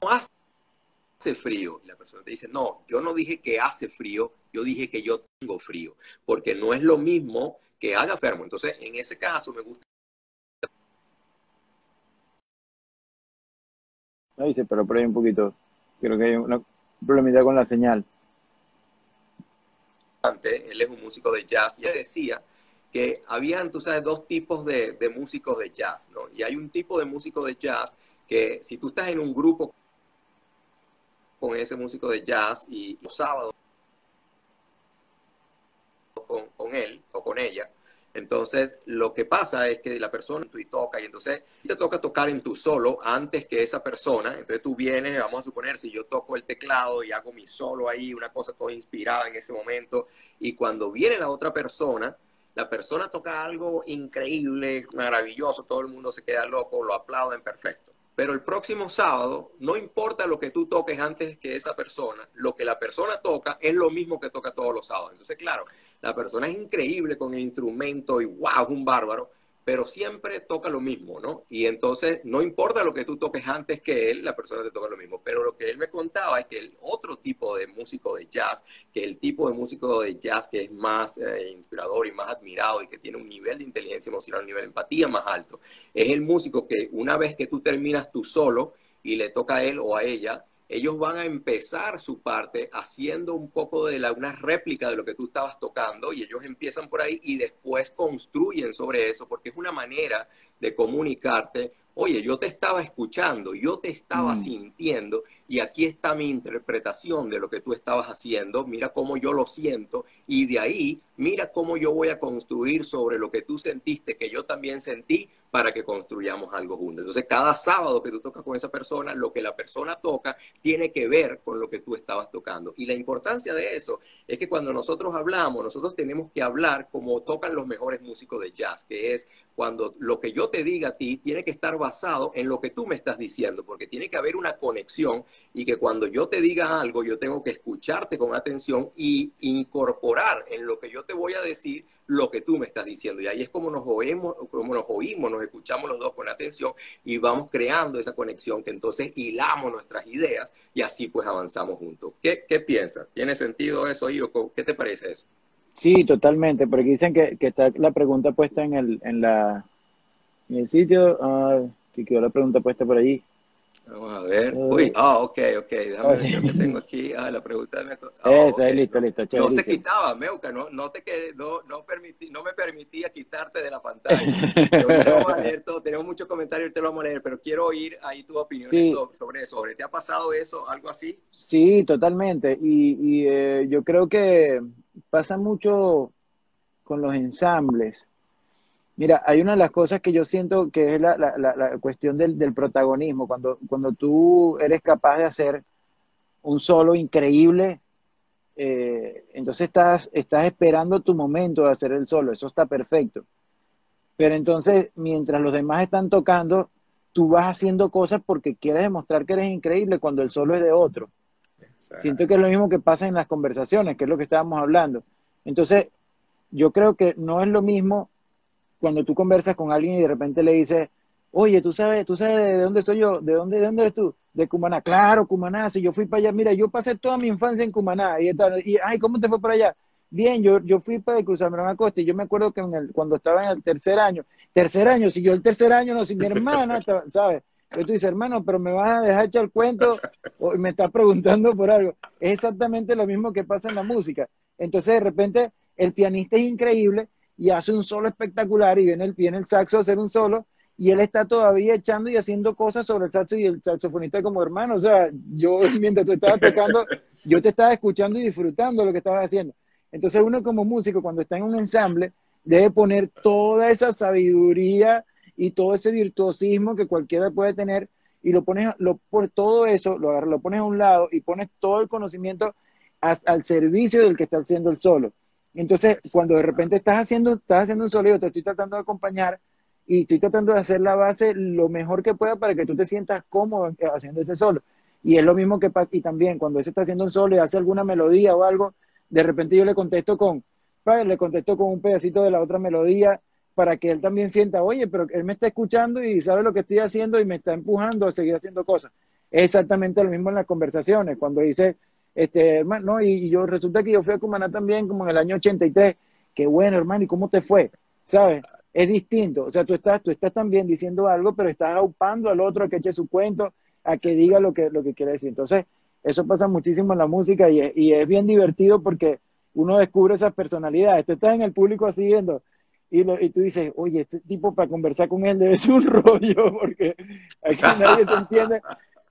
S1: No hace frío. Y la persona te dice, no, yo no dije que hace frío, yo dije que yo tengo frío, porque no es lo mismo que haga fermo. Entonces, en ese caso me gusta
S2: Ahí se pero por ahí un poquito. Creo que hay un problemita con la señal.
S1: Él es un músico de jazz y él decía que habían, tú sabes, dos tipos de, de músicos de jazz, ¿no? Y hay un tipo de músico de jazz que si tú estás en un grupo con ese músico de jazz y los sábados con, él o con ella, entonces, lo que pasa es que la persona tú y toca, y entonces te toca tocar en tu solo antes que esa persona. Entonces tú vienes, vamos a suponer, si yo toco el teclado y hago mi solo ahí, una cosa toda inspirada en ese momento, y cuando viene la otra persona, la persona toca algo increíble, maravilloso, todo el mundo se queda loco, lo aplauden perfecto. Pero el próximo sábado, no importa lo que tú toques antes que esa persona, lo que la persona toca es lo mismo que toca todos los sábados. Entonces, claro, la persona es increíble con el instrumento y wow, es un bárbaro, pero siempre toca lo mismo, ¿no? Y entonces no importa lo que tú toques antes que él, la persona te toca lo mismo. Pero lo que él me contaba es que el otro tipo de músico de jazz, que el tipo de músico de jazz que es más eh, inspirador y más admirado y que tiene un nivel de inteligencia emocional, un nivel de empatía más alto, es el músico que una vez que tú terminas tu solo y le toca a él o a ella, ellos van a empezar su parte haciendo un poco de la, una réplica de lo que tú estabas tocando y ellos empiezan por ahí y después construyen sobre eso porque es una manera de comunicarte, oye, yo te estaba escuchando, yo te estaba mm. sintiendo y aquí está mi interpretación de lo que tú estabas haciendo, mira cómo yo lo siento y de ahí mira cómo yo voy a construir sobre lo que tú sentiste, que yo también sentí, para que construyamos algo juntos. Entonces, cada sábado que tú tocas con esa persona, lo que la persona toca tiene que ver con lo que tú estabas tocando. Y la importancia de eso es que cuando nosotros hablamos, nosotros tenemos que hablar como tocan los mejores músicos de jazz, que es cuando lo que yo te diga a ti tiene que estar basado en lo que tú me estás diciendo, porque tiene que haber una conexión y que cuando yo te diga algo, yo tengo que escucharte con atención y incorporar en lo que yo te voy a decir lo que tú me estás diciendo. Y ahí es como nos oímos, como nos oímos, nos escuchamos los dos con atención y vamos creando esa conexión que entonces hilamos nuestras ideas y así pues avanzamos juntos. ¿Qué, qué piensas? ¿Tiene sentido eso ahí o qué te parece eso?
S2: Sí, totalmente, porque dicen que, que está la pregunta puesta en el, en la, en el sitio, ah, que quedó la pregunta puesta por allí.
S1: Vamos a ver. Uy, ah, ok, ok. Déjame ver lo que tengo aquí. Ah, la pregunta me...
S2: Oh, Eso, listo, listo.
S1: No se quitaba, Meuca, no, no, te no, no, permití, no me permitía quitarte de la pantalla. vamos a leer todo. Tenemos muchos comentarios, te lo vamos a leer, pero quiero oír ahí tu opinión sobre, eso. ¿Te ha pasado eso, algo así?
S2: Sí, totalmente. Y, y eh, yo creo que pasa mucho con los ensambles. Mira, hay una de las cosas que yo siento que es la, la, la cuestión del, del, protagonismo, cuando, cuando tú eres capaz de hacer un solo increíble, eh, entonces estás, estás esperando tu momento de hacer el solo, eso está perfecto. Pero entonces, mientras los demás están tocando, tú vas haciendo cosas porque quieres demostrar que eres increíble cuando el solo es de otro. Siento que es lo mismo que pasa en las conversaciones, que es lo que estábamos hablando. Entonces, yo creo que no es lo mismo cuando tú conversas con alguien y de repente le dices, oye, tú sabes, tú sabes de dónde soy yo, de dónde, de dónde eres tú, de Cumaná, claro, Cumaná, si yo fui para allá, mira, yo pasé toda mi infancia en Cumaná, y, y ay, ¿cómo te fue para allá? Bien, yo, yo fui para el Cruzambrón Acosta y yo me acuerdo que en el, cuando estaba en el tercer año, tercer año, si yo el tercer año no, si mi hermana, ¿sabes? Entonces tú dices, hermano, pero me vas a dejar echar el cuento o me estás preguntando por algo. Es exactamente lo mismo que pasa en la música. Entonces, de repente, el pianista es increíble, y hace un solo espectacular y viene el, viene el saxo a hacer un solo y él está todavía echando y haciendo cosas sobre el saxo y el saxofonista como hermano. O sea, yo mientras tú estabas tocando, yo te estaba escuchando y disfrutando lo que estabas haciendo. Entonces uno como músico cuando está en un ensamble debe poner toda esa sabiduría y todo ese virtuosismo que cualquiera puede tener y lo pones, lo, por todo eso, lo, agarras, lo pones a un lado y pones todo el conocimiento al servicio del que está haciendo el solo. Entonces, cuando de repente estás haciendo, estás haciendo un sonido, te estoy tratando de acompañar y estoy tratando de hacer la base lo mejor que pueda para que tú te sientas cómodo haciendo ese solo. Y es lo mismo que y también cuando ese está haciendo un solo y hace alguna melodía o algo, de repente yo le contesto con, le contesto con un pedacito de la otra melodía para que él también sienta, oye, pero él me está escuchando y sabe lo que estoy haciendo y me está empujando a seguir haciendo cosas. Es exactamente lo mismo en las conversaciones, cuando dice, este, hermano, y, yo resulta que yo fui a Cumaná también como en el año 83. Qué bueno, hermano, ¿y cómo te fue? ¿Sabes? Es distinto. O sea, tú estás, tú estás también diciendo algo, pero estás aupando al otro a que eche su cuento, a que diga lo que, lo que quiere decir. Entonces, eso pasa muchísimo en la música y, y es bien divertido porque uno descubre esas personalidades. Tú estás en el público así viendo y, lo, y tú dices, oye, este tipo para conversar con él debe ser un rollo porque aquí nadie se entiende.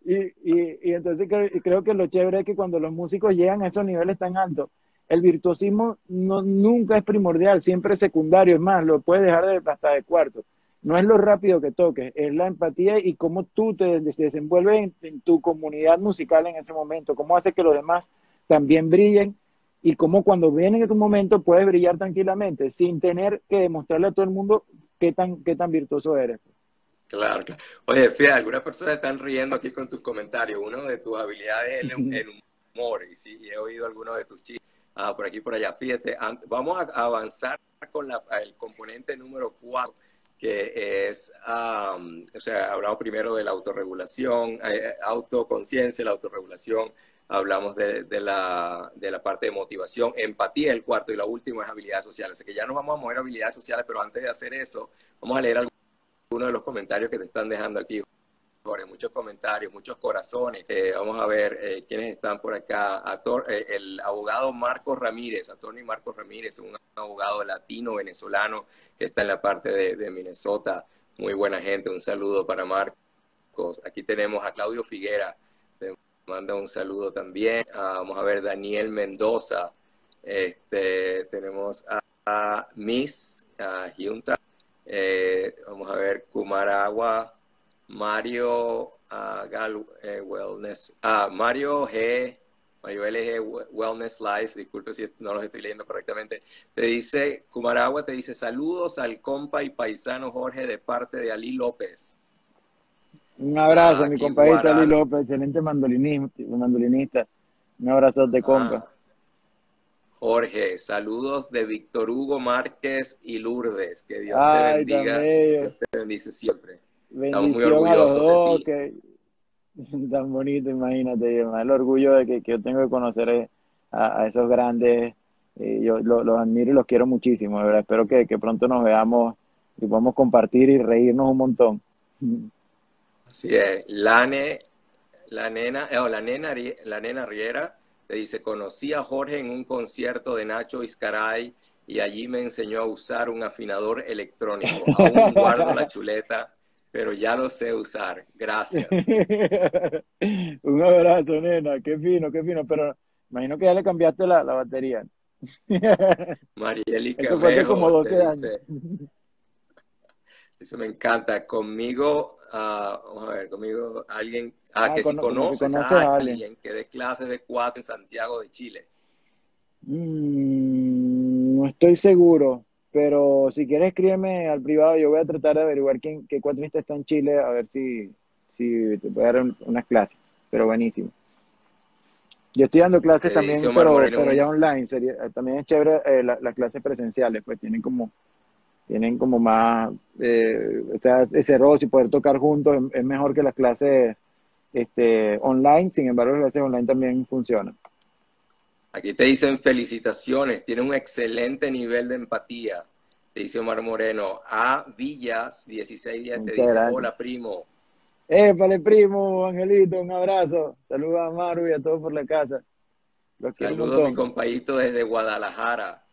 S2: Y, y, y entonces creo, creo, que lo chévere es que cuando los músicos llegan a esos niveles tan altos, el virtuosismo no, nunca es primordial, siempre es secundario, es más, lo puedes dejar de, hasta de cuarto. No es lo rápido que toques, es la empatía y cómo tú te desenvuelves en, en tu comunidad musical en ese momento, cómo hace que los demás también brillen y cómo cuando viene en tu momento puedes brillar tranquilamente sin tener que demostrarle a todo el mundo qué tan, qué tan virtuoso eres.
S1: Claro, claro. Oye, fíjate, algunas personas están riendo aquí con tus comentarios. Uno de tus habilidades es el, el humor, y sí, he oído algunos de tus chistes ah, por aquí por allá. Fíjate, vamos a avanzar con la, el componente número cuatro, que es, um, o sea, hablamos primero de la autorregulación, eh, autoconciencia, la autorregulación, hablamos de, de, la, de, la, parte de motivación, empatía el cuarto y la última es habilidades sociales. Así que ya nos vamos a mover a habilidades sociales, pero antes de hacer eso, vamos a leer algunos de los comentarios que te están dejando aquí. Jorge, muchos comentarios, muchos corazones. Eh, vamos a ver eh, quiénes están por acá. Eh, el abogado Marcos Ramírez, Antonio Marcos Ramírez, un abogado latino venezolano que está en la parte de, Minnesota. Muy buena gente, un saludo para Marcos. Aquí tenemos a Claudio Figuera, manda un saludo también. Ah, vamos a ver, Daniel Mendoza. Este, tenemos a, Miss a. Eh, vamos a ver, Kumaragua. Mario uh, Wellness. Ah, Mario G. Mario LG Wellness Life, disculpe si no los estoy leyendo correctamente, te dice, Kumaragua te dice, saludos al compa y paisano Jorge de parte de Ali López.
S2: Un abrazo, a mi compadre Ali López, excelente mandolinista. Un abrazo de compa. Ah,
S1: Jorge, saludos de Víctor Hugo Márquez y Lourdes. Que Dios te bendiga. Que te bendice siempre. Estamos muy orgullosos de ti.
S2: Tan bonito, imagínate. El orgullo de que, yo tengo que conocer a, esos grandes. Eh, yo los admiro y los quiero muchísimo. ¿verdad? Espero que, que pronto nos veamos y podamos compartir y reírnos un montón.
S1: Así es. La, la nena, eh, la nena, la nena Riera te dice, conocí a Jorge en un concierto de Nacho Iscaray y allí me enseñó a usar un afinador electrónico. Aún guardo la chuleta, pero ya lo sé usar. Gracias.
S2: un abrazo, nena. Qué fino, qué fino. Pero imagino que ya le cambiaste la, la batería.
S1: Marieli Camejo como 12 años. Eso me encanta. Conmigo, uh, vamos a ver, conmigo alguien, ah, ah que si conoces a alguien, que dé clases de cuatro en Santiago de Chile.
S2: Mm, no estoy seguro, pero si quieres escríbeme al privado, yo voy a tratar de averiguar quién, qué cuatrista está en Chile, a ver si, si te puede dar unas clases, pero buenísimo. Yo estoy dando clases también, pero, pero, ya online, sería, también es chévere eh, las clases presenciales, pues tienen como tienen como más, eh, ese rol y poder tocar juntos es, mejor que las clases este, online, sin embargo las clases online también funcionan.
S1: Aquí te dicen felicitaciones, tiene un excelente nivel de empatía, te dice Omar Moreno. A Villas, 16 días, te dice, hola primo.
S2: Eh, vale primo, Angelito, un abrazo. Saludos a Maru y a todos por la casa.
S1: Saludos a mi compañito desde Guadalajara.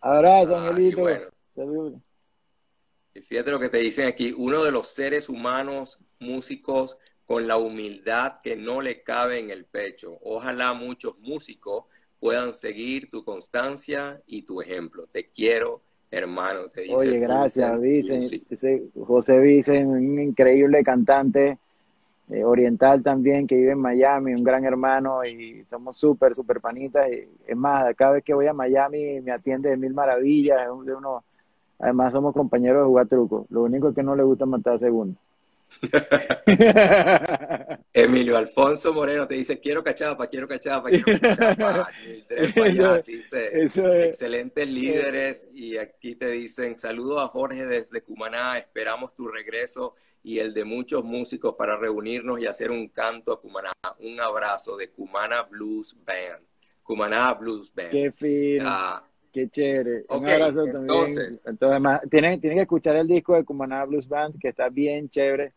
S2: Abrazo, ah, Angelito.
S1: Y fíjate lo que te dicen aquí, uno de los seres humanos músicos con la humildad que no le cabe en el pecho. Ojalá muchos músicos puedan seguir tu constancia y tu ejemplo. Te quiero, hermano. Te dice
S2: Oye, gracias, Vicen. José Vicen, un increíble cantante eh, oriental también que vive en Miami, un gran hermano y somos súper, súper panitas. Y, es más, cada vez que voy a Miami me atiende de mil maravillas, es de uno Además, somos compañeros de jugar truco. Lo único es que no le gusta matar a segundo.
S1: Emilio Alfonso Moreno te dice, quiero cachapa, quiero cachapa, quiero cachapa. dice, excelentes líderes. Y aquí te dicen, saludo a Jorge desde Cumaná, esperamos tu regreso y el de muchos músicos para reunirnos y hacer un canto a Cumaná. Un abrazo de Cumana Blues Band. Cumaná Blues Band.
S2: Qué fino. Ah, Qué chévere. Un abrazo también. Entonces, entonces tienen, tienen que escuchar el disco de Cumaná Blues Band, que está bien chévere.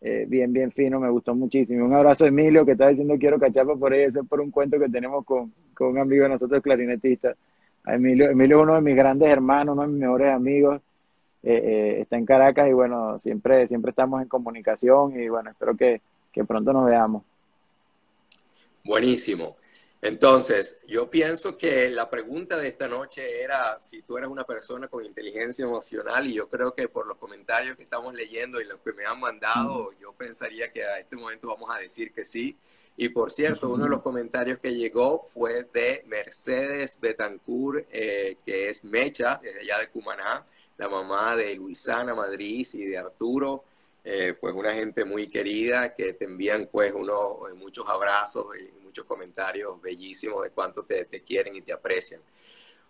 S2: Eh, bien, bien fino, me gustó muchísimo. Un abrazo a Emilio, que está diciendo quiero cachapa por ahí, ese es por un cuento que tenemos con, con un amigo de nosotros, clarinetista. A Emilio, Emilio es uno de mis grandes hermanos, uno de mis mejores amigos, eh, eh, está en Caracas y bueno, siempre, siempre estamos en comunicación y bueno, espero que, que pronto nos veamos.
S1: Buenísimo. Entonces, yo pienso que la pregunta de esta noche era si tú eres una persona con inteligencia emocional y yo creo que por los comentarios que estamos leyendo y los que me han mandado, yo pensaría que a este momento vamos a decir que sí. Y por cierto, uno de los comentarios que llegó fue de Mercedes Betancourt, eh, que es Mecha, desde allá de Cumaná, la mamá de Luisana Madrid y de Arturo. Eh, pues una gente muy querida que te envían pues unos muchos abrazos y comentarios bellísimos de cuánto te, quieren y te aprecian.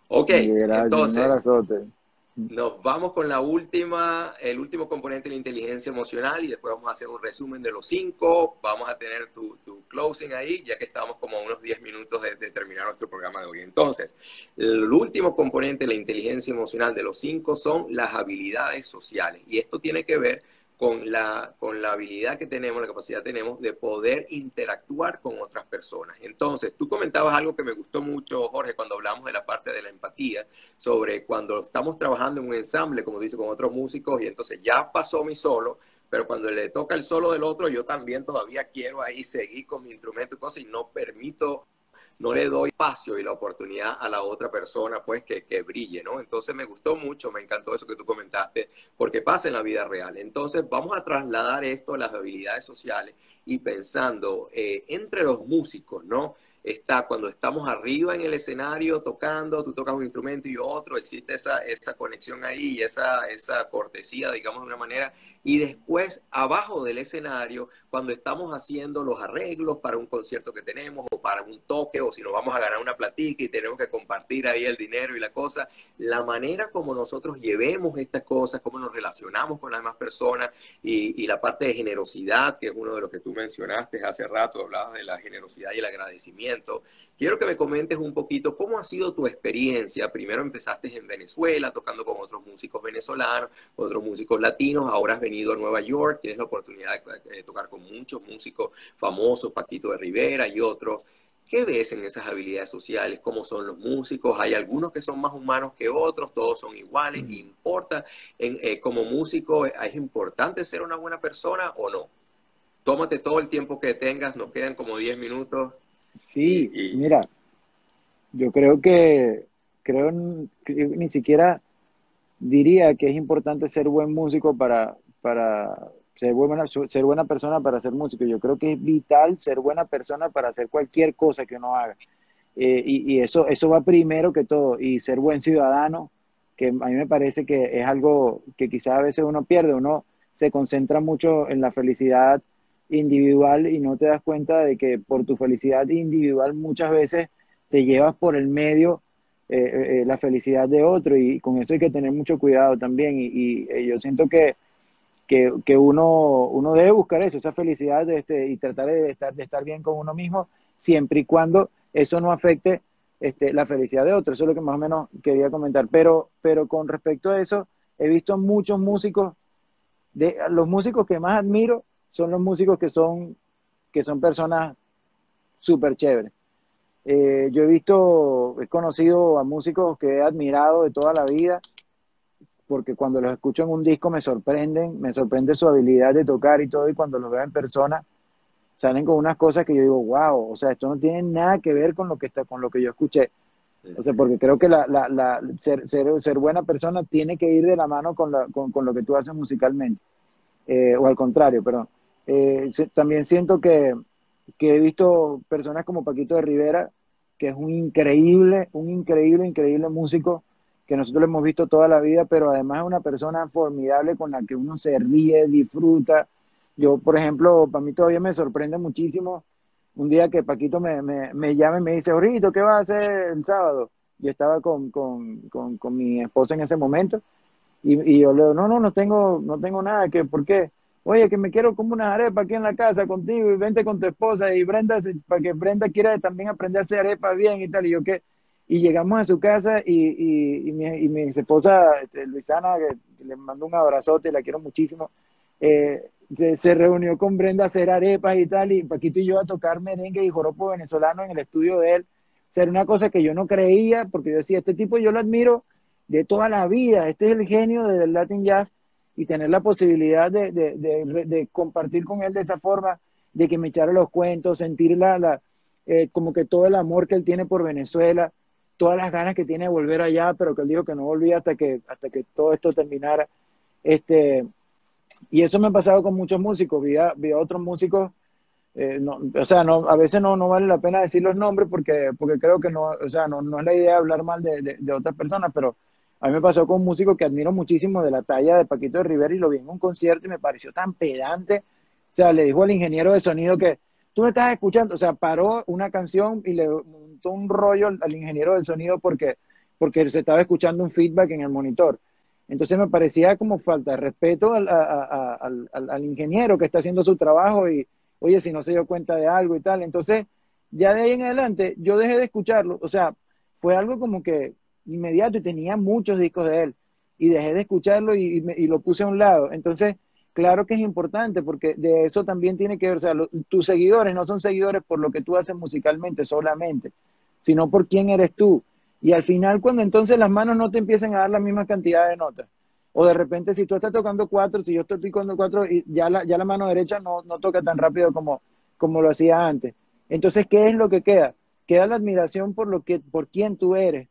S1: Ok, entonces nos vamos con la última, el último componente de la inteligencia emocional y después vamos a hacer un resumen de los cinco. Vamos a tener tu, tu closing ahí, ya que estamos como a unos 10 minutos de, de, terminar nuestro programa de hoy. Entonces, el último componente de la inteligencia emocional de los cinco son las habilidades sociales y esto tiene que ver con la, con la habilidad que tenemos, la capacidad que tenemos de poder interactuar con otras personas. Entonces, tú comentabas algo que me gustó mucho, Jorge, cuando hablamos de la parte de la empatía, sobre cuando estamos trabajando en un ensamble, como dice, con otros músicos, y entonces ya pasó mi solo, pero cuando le toca el solo del otro, yo también todavía quiero ahí seguir con mi instrumento y cosas, y no permito no le doy espacio y la oportunidad a la otra persona, pues, que, que, brille, ¿no? Entonces me gustó mucho, me encantó eso que tú comentaste, porque pasa en la vida real. Entonces vamos a trasladar esto a las habilidades sociales y pensando eh, entre los músicos, ¿no? Está cuando estamos arriba en el escenario tocando, tú tocas un instrumento y otro, existe esa, esa conexión ahí, esa, esa cortesía, digamos de una manera, y después abajo del escenario, cuando estamos haciendo los arreglos para un concierto que tenemos o para un toque o si nos vamos a ganar una platica y tenemos que compartir ahí el dinero y la cosa, la manera como nosotros llevemos estas cosas, cómo nos relacionamos con las demás personas y, y la parte de generosidad, que es uno de los que tú mencionaste hace rato, hablabas de la generosidad y el agradecimiento Quiero que me comentes un poquito cómo ha sido tu experiencia. Primero empezaste en Venezuela tocando con otros músicos venezolanos, otros músicos latinos. Ahora has venido a Nueva York, tienes la oportunidad de tocar con muchos músicos famosos, Paquito de Rivera y otros. ¿Qué ves en esas habilidades sociales? ¿Cómo son los músicos? Hay algunos que son más humanos que otros, todos son iguales. Mm. ¿Importa en, eh, como músico, es importante ser una buena persona o no? Tómate todo el tiempo que tengas, nos quedan como 10 minutos.
S2: Sí, mira, yo creo que, creo ni siquiera diría que es importante ser buen músico para, para ser buena, ser buena persona para ser músico. Yo creo que es vital ser buena persona para hacer cualquier cosa que uno haga. Eh, y, y, eso, eso va primero que todo. Y ser buen ciudadano, que a mí me parece que es algo que quizás a veces uno pierde. Uno se concentra mucho en la felicidad individual y no te das cuenta de que por tu felicidad individual muchas veces te llevas por el medio eh, eh, eh, la felicidad de otro y con eso hay que tener mucho cuidado también y, yo siento que, que, uno, uno debe buscar eso, esa felicidad de este, y tratar de estar, de estar bien con uno mismo siempre y cuando eso no afecte este, la felicidad de otro. Eso es lo que más o menos quería comentar. Pero, pero con respecto a eso, he visto muchos músicos, de los músicos que más admiro son los músicos que son, que son personas súper chéveres. Eh, yo he visto, he conocido a músicos que he admirado de toda la vida, porque cuando los escucho en un disco me sorprenden, me sorprende su habilidad de tocar y todo, y cuando los veo en persona salen con unas cosas que yo digo, wow, o sea, esto no tiene nada que ver con lo que está, con lo que yo escuché. O sea, porque creo que la, la, la ser, ser, ser, buena persona tiene que ir de la mano con, la, con, con lo que tú haces musicalmente. Eh, o al contrario, perdón. Eh, también siento que, que, he visto personas como Paquito de Rivera, que es un increíble, un increíble, increíble músico que nosotros lo hemos visto toda la vida, pero además es una persona formidable con la que uno se ríe, disfruta. Yo, por ejemplo, para mí todavía me sorprende muchísimo un día que Paquito me, me, me llama y me dice, Jorito, ¿qué vas a hacer el sábado? Yo estaba con, con, con, con mi esposa en ese momento y, yo le digo, no, no, no tengo, no tengo nada, que, ¿por qué? Oye, que me quiero como una arepa aquí en la casa contigo y vente con tu esposa y Brenda, para que Brenda quiera también aprender a hacer arepa bien y tal, y yo qué. Y llegamos a su casa y, y, mi, y mi, esposa, este, Luisana, que, le mando un abrazote, la quiero muchísimo, eh, se, reunió con Brenda a hacer arepas y tal, y Paquito y yo a tocar merengue y joropo venezolano en el estudio de él. O sea, era una cosa que yo no creía, porque yo decía, este tipo yo lo admiro de toda la vida, este es el genio del Latin Jazz, y tener la posibilidad de, de, de, compartir con él de esa forma, de que me echara los cuentos, sentir la, la eh, como que todo el amor que él tiene por Venezuela, todas las ganas que tiene de volver allá, pero que él dijo que no volvía hasta que, hasta que todo esto terminara. Este, y eso me ha pasado con muchos músicos, vi a, otros músicos, eh, no, o sea, no, a veces no, no vale la pena decir los nombres porque, porque creo que no, o sea, no, no es la idea hablar mal de, de, otras personas, pero a mí me pasó con un músico que admiro muchísimo de la talla de Paquito de Rivera y lo vi en un concierto y me pareció tan pedante, o sea, le dijo al ingeniero de sonido que tú me estás escuchando, o sea, paró una canción y le montó un rollo al, al ingeniero del sonido porque, porque se estaba escuchando un feedback en el monitor. Entonces me parecía como falta de respeto al, al, ingeniero que está haciendo su trabajo y, oye, si no se dio cuenta de algo y tal. Entonces, ya de ahí en adelante, yo dejé de escucharlo. O sea, fue algo como que inmediato y tenía muchos discos de él. Y dejé de escucharlo y, y, lo puse a un lado. Entonces, claro que es importante porque de eso también tiene que ver, o sea, tus seguidores no son seguidores por lo que tú haces musicalmente solamente, sino por quién eres tú. Y al final, cuando entonces las manos no te empiecen a dar la misma cantidad de notas, o de repente si tú estás tocando cuatro, si yo estoy tocando cuatro, y ya la, ya la mano derecha no, no toca tan rápido como, como lo hacía antes. Entonces, ¿qué es lo que queda? Queda la admiración por, lo que, por quién tú eres.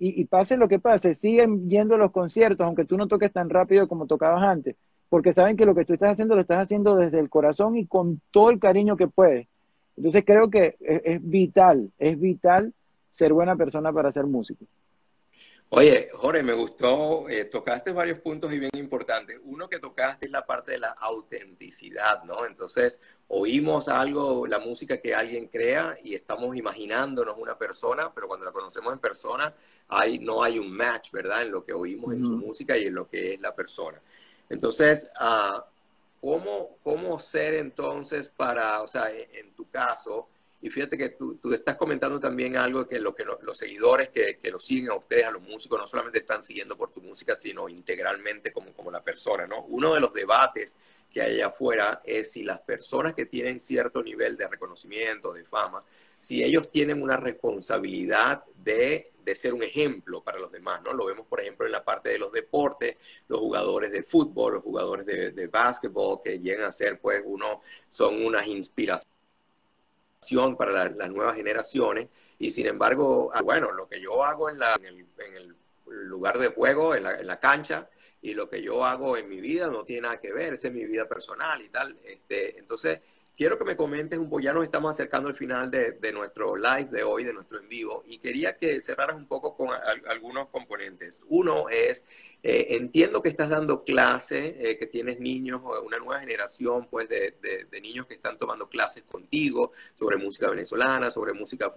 S2: Y, y pase lo que pase, siguen yendo a los conciertos, aunque tú no toques tan rápido como tocabas antes, porque saben que lo que tú estás haciendo lo estás haciendo desde el corazón y con todo el cariño que puedes. Entonces creo que es vital, es vital ser buena persona para ser músico.
S1: Oye, Jorge, me gustó, eh, tocaste varios puntos y bien importantes. Uno que tocaste es la parte de la autenticidad, ¿no? Entonces, oímos algo, la música que alguien crea y estamos imaginándonos una persona, pero cuando la conocemos en persona, hay, no hay un match, ¿verdad? En lo que oímos en su música y en lo que es la persona. Entonces, uh, ¿cómo, ¿cómo ser entonces para, o sea, en tu caso, y fíjate que tú, tú, estás comentando también algo que, lo que los seguidores que, que los siguen a ustedes, a los músicos, no solamente están siguiendo por tu música, sino integralmente como, como la persona, ¿no? Uno de los debates que hay allá afuera es si las personas que tienen cierto nivel de reconocimiento, de fama, si ellos tienen una responsabilidad de, de, ser un ejemplo para los demás, ¿no? Lo vemos, por ejemplo, en la parte de los deportes, los jugadores de fútbol, los jugadores de, de básquetbol, que llegan a ser, pues, uno, son unas inspiraciones para las nuevas generaciones y sin embargo, ah, bueno, lo que yo hago en, la, en, el, en el, lugar de juego, en la, en la, cancha, y lo que yo hago en mi vida no tiene nada que ver, esa es mi vida personal y tal. Este, entonces, quiero que me comentes un poco, ya nos estamos acercando al final de, de, nuestro live de hoy, de nuestro en vivo, y quería que cerraras un poco con algunos componentes. Uno es, eh, entiendo que estás dando clase, eh, que tienes niños, una nueva generación pues de, de, niños que están tomando clases contigo sobre música venezolana, sobre música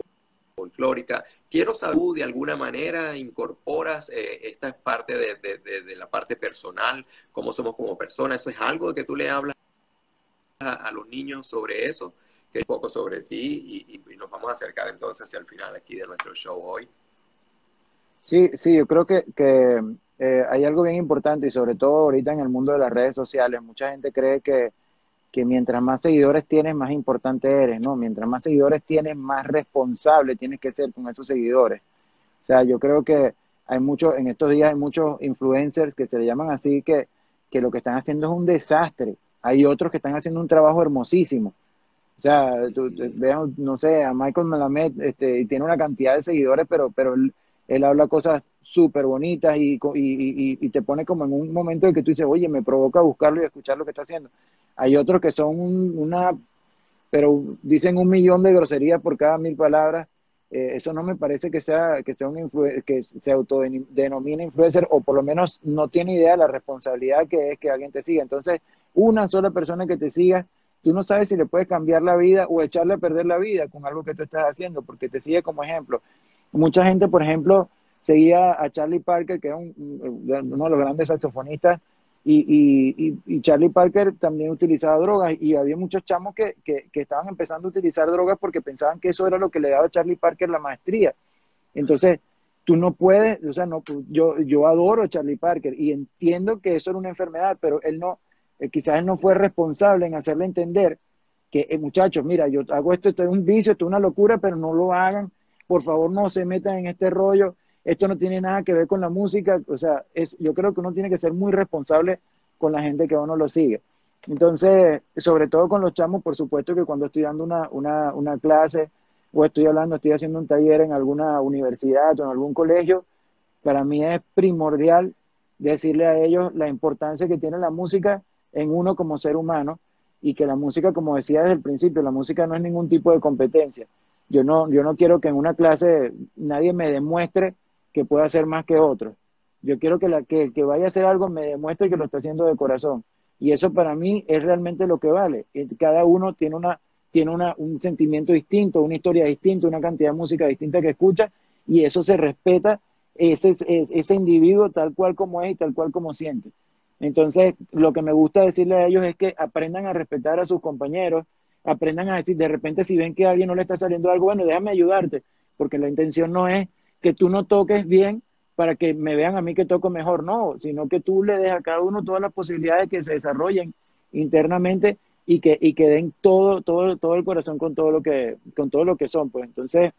S1: folclórica. Quiero saber, de alguna manera incorporas eh, esta parte de, de, la parte personal, cómo somos como personas. ¿Eso es algo de que tú le hablas a, los niños sobre eso, que es poco sobre ti y, nos vamos a acercar entonces hacia el final aquí de nuestro show hoy.
S2: Sí, sí, yo creo que, que eh, hay algo bien importante y sobre todo ahorita en el mundo de las redes sociales, mucha gente cree que, que mientras más seguidores tienes, más importante eres, ¿no? Mientras más seguidores tienes, más responsable tienes que ser con esos seguidores. O sea, yo creo que hay muchos, en estos días hay muchos influencers que se le llaman así, que, que lo que están haciendo es un desastre hay otros que están haciendo un trabajo hermosísimo. O sea, vean, no sé, a Michael Melamed este, tiene una cantidad de seguidores, pero, pero él, habla cosas súper bonitas y, y, y, te pone como en un momento en que tú dices, oye, me provoca buscarlo y escuchar lo que está haciendo. Hay otros que son una, pero dicen un millón de groserías por cada mil palabras. Eh, eso no me parece que sea, que sea un que se autodenomine influencer o por lo menos no tiene idea de la responsabilidad que es que alguien te siga. Entonces, una sola persona que te siga, tú no sabes si le puedes cambiar la vida o echarle a perder la vida con algo que tú estás haciendo, porque te sigue como ejemplo. Mucha gente, por ejemplo, seguía a Charlie Parker, que es uno de los grandes saxofonistas, y, y, Charlie Parker también utilizaba drogas y había muchos chamos que, que, que, estaban empezando a utilizar drogas porque pensaban que eso era lo que le daba a Charlie Parker la maestría. Entonces, tú no puedes, o sea, no, yo, yo adoro a Charlie Parker y entiendo que eso era una enfermedad, pero él no, eh, quizás no fue responsable en hacerle entender que, eh, muchachos, mira, yo hago esto, esto es un vicio, esto es una locura, pero no lo hagan, por favor no se metan en este rollo, esto no tiene nada que ver con la música, o sea, es, yo creo que uno tiene que ser muy responsable con la gente que uno lo sigue. Entonces, sobre todo con los chamos, por supuesto que cuando estoy dando una, una, una clase o estoy hablando, estoy haciendo un taller en alguna universidad o en algún colegio, para mí es primordial decirle a ellos la importancia que tiene la música en uno como ser humano y que la música, como decía desde el principio, la música no es ningún tipo de competencia. Yo no, yo no quiero que en una clase nadie me demuestre que pueda hacer más que otro. Yo quiero que, la, que el que vaya a hacer algo me demuestre que lo está haciendo de corazón. Y eso para mí es realmente lo que vale. Cada uno tiene, una, tiene una, un sentimiento distinto, una historia distinta, una cantidad de música distinta que escucha y eso se respeta ese, ese individuo tal cual como es y tal cual como siente. Entonces, lo que me gusta decirle a ellos es que aprendan a respetar a sus compañeros, aprendan a decir, de repente si ven que a alguien no le está saliendo algo, bueno, déjame ayudarte, porque la intención no es que tú no toques bien para que me vean a mí que toco mejor, no, sino que tú le des a cada uno todas las posibilidades que se desarrollen internamente y que, y que den todo, todo, todo el corazón con todo lo que, con todo lo que son. Pues entonces,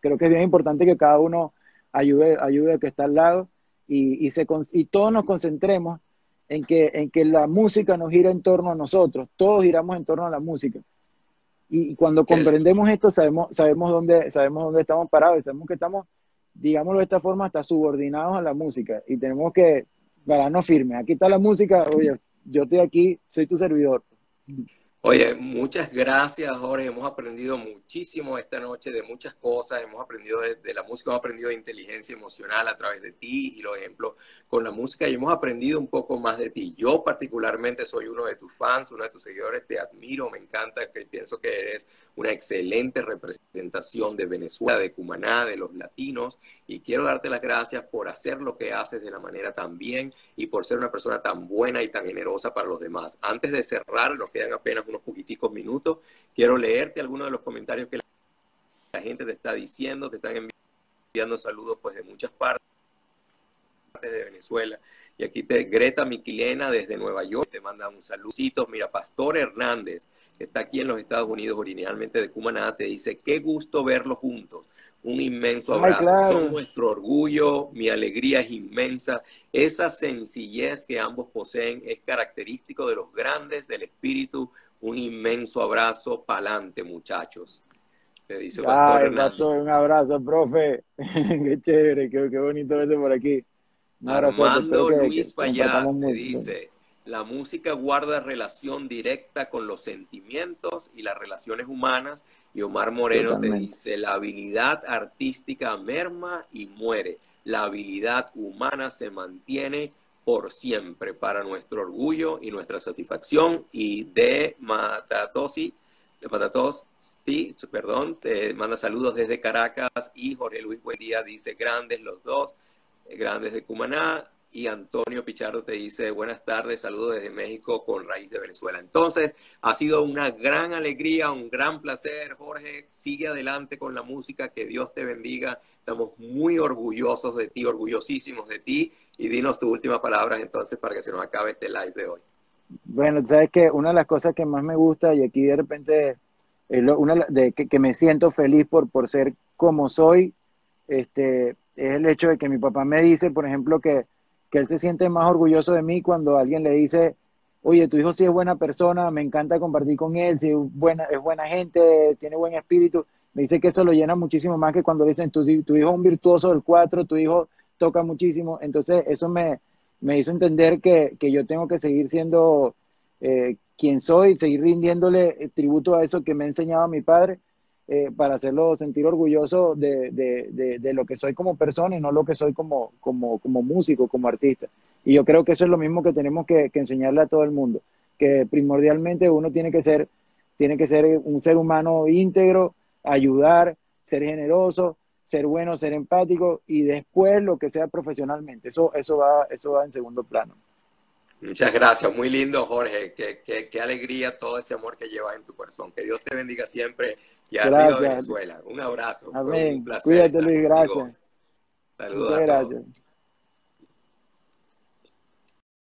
S2: creo que es bien importante que cada uno ayude, ayude a que está al lado y, y, se, y todos nos concentremos en que, en que la música nos gira en torno a nosotros, todos giramos en torno a la música. Y cuando comprendemos esto, sabemos, sabemos, dónde, sabemos dónde estamos parados y sabemos que estamos, digámoslo de esta forma, hasta subordinados a la música y tenemos que pararnos firmes. Aquí está la música, oye, yo estoy aquí, soy tu servidor.
S1: Oye, muchas gracias, Jorge. Hemos aprendido muchísimo esta noche de muchas cosas. Hemos aprendido de, la música, hemos aprendido de inteligencia emocional a través de ti y los ejemplos con la música y hemos aprendido un poco más de ti. Yo particularmente soy uno de tus fans, uno de tus seguidores. Te admiro, me encanta, que pienso que eres una excelente representación de Venezuela, de Cumaná, de los latinos y quiero darte las gracias por hacer lo que haces de la manera tan bien y por ser una persona tan buena y tan generosa para los demás. Antes de cerrar, nos quedan apenas unos poquiticos minutos. Quiero leerte algunos de los comentarios que la gente te está diciendo, te están enviando saludos pues de muchas partes de Venezuela. Y aquí te Greta Miquilena desde Nueva York te manda un saludito. Mira, Pastor Hernández, que está aquí en los Estados Unidos, originalmente de Cumaná, te dice, qué gusto verlos juntos un inmenso abrazo. Son nuestro orgullo, mi alegría es inmensa. Esa sencillez que ambos poseen es característico de los grandes del espíritu. Un inmenso abrazo, pa'lante, muchachos.
S2: Te dice Pastor, Pastor Un abrazo, profe. qué chévere, qué, bonito verte por aquí.
S1: Armando Luis Fallá te dice, la música guarda relación directa con los sentimientos y las relaciones humanas y Omar Moreno te dice, la habilidad artística merma y muere. La habilidad humana se mantiene por siempre para nuestro orgullo y nuestra satisfacción. Y de Matatosi, de Matatosi, perdón, te manda saludos desde Caracas y Jorge Luis Buendía dice, grandes los dos, grandes de Cumaná y Antonio Pichardo te dice buenas tardes, saludos desde México con raíz de Venezuela. Entonces, ha sido una gran alegría, un gran placer, Jorge. Sigue adelante con la música, que Dios te bendiga. Estamos muy orgullosos de ti, orgullosísimos de ti. Y dinos tus últimas palabras entonces para que se nos acabe este live de hoy.
S2: Bueno, sabes que una de las cosas que más me gusta y aquí de repente una de que, que, me siento feliz por, por ser como soy, este, es el hecho de que mi papá me dice, por ejemplo, que que él se siente más orgulloso de mí cuando alguien le dice, oye, tu hijo sí es buena persona, me encanta compartir con él, si es buena, es buena gente, tiene buen espíritu. Me dice que eso lo llena muchísimo más que cuando dicen, tu, tu hijo es un virtuoso del cuatro, tu hijo toca muchísimo. Entonces, eso me, me hizo entender que, que, yo tengo que seguir siendo eh, quien soy, seguir rindiéndole tributo a eso que me ha enseñado mi padre eh, para hacerlo sentir orgulloso de, de, de, lo que soy como persona y no lo que soy como, como, como músico, como artista. Y yo creo que eso es lo mismo que tenemos que, que, enseñarle a todo el mundo, que primordialmente uno tiene que ser, tiene que ser un ser humano íntegro, ayudar, ser generoso, ser bueno, ser empático y después lo que sea profesionalmente. Eso, eso, va, eso va en segundo plano.
S1: Muchas gracias, muy lindo Jorge, qué, qué, qué, alegría todo ese amor que llevas en tu corazón. Que Dios te bendiga siempre y arriba Venezuela. Un abrazo.
S2: Amén. Un placer Cuídate Luis, gracias.
S1: Saludos. a todos.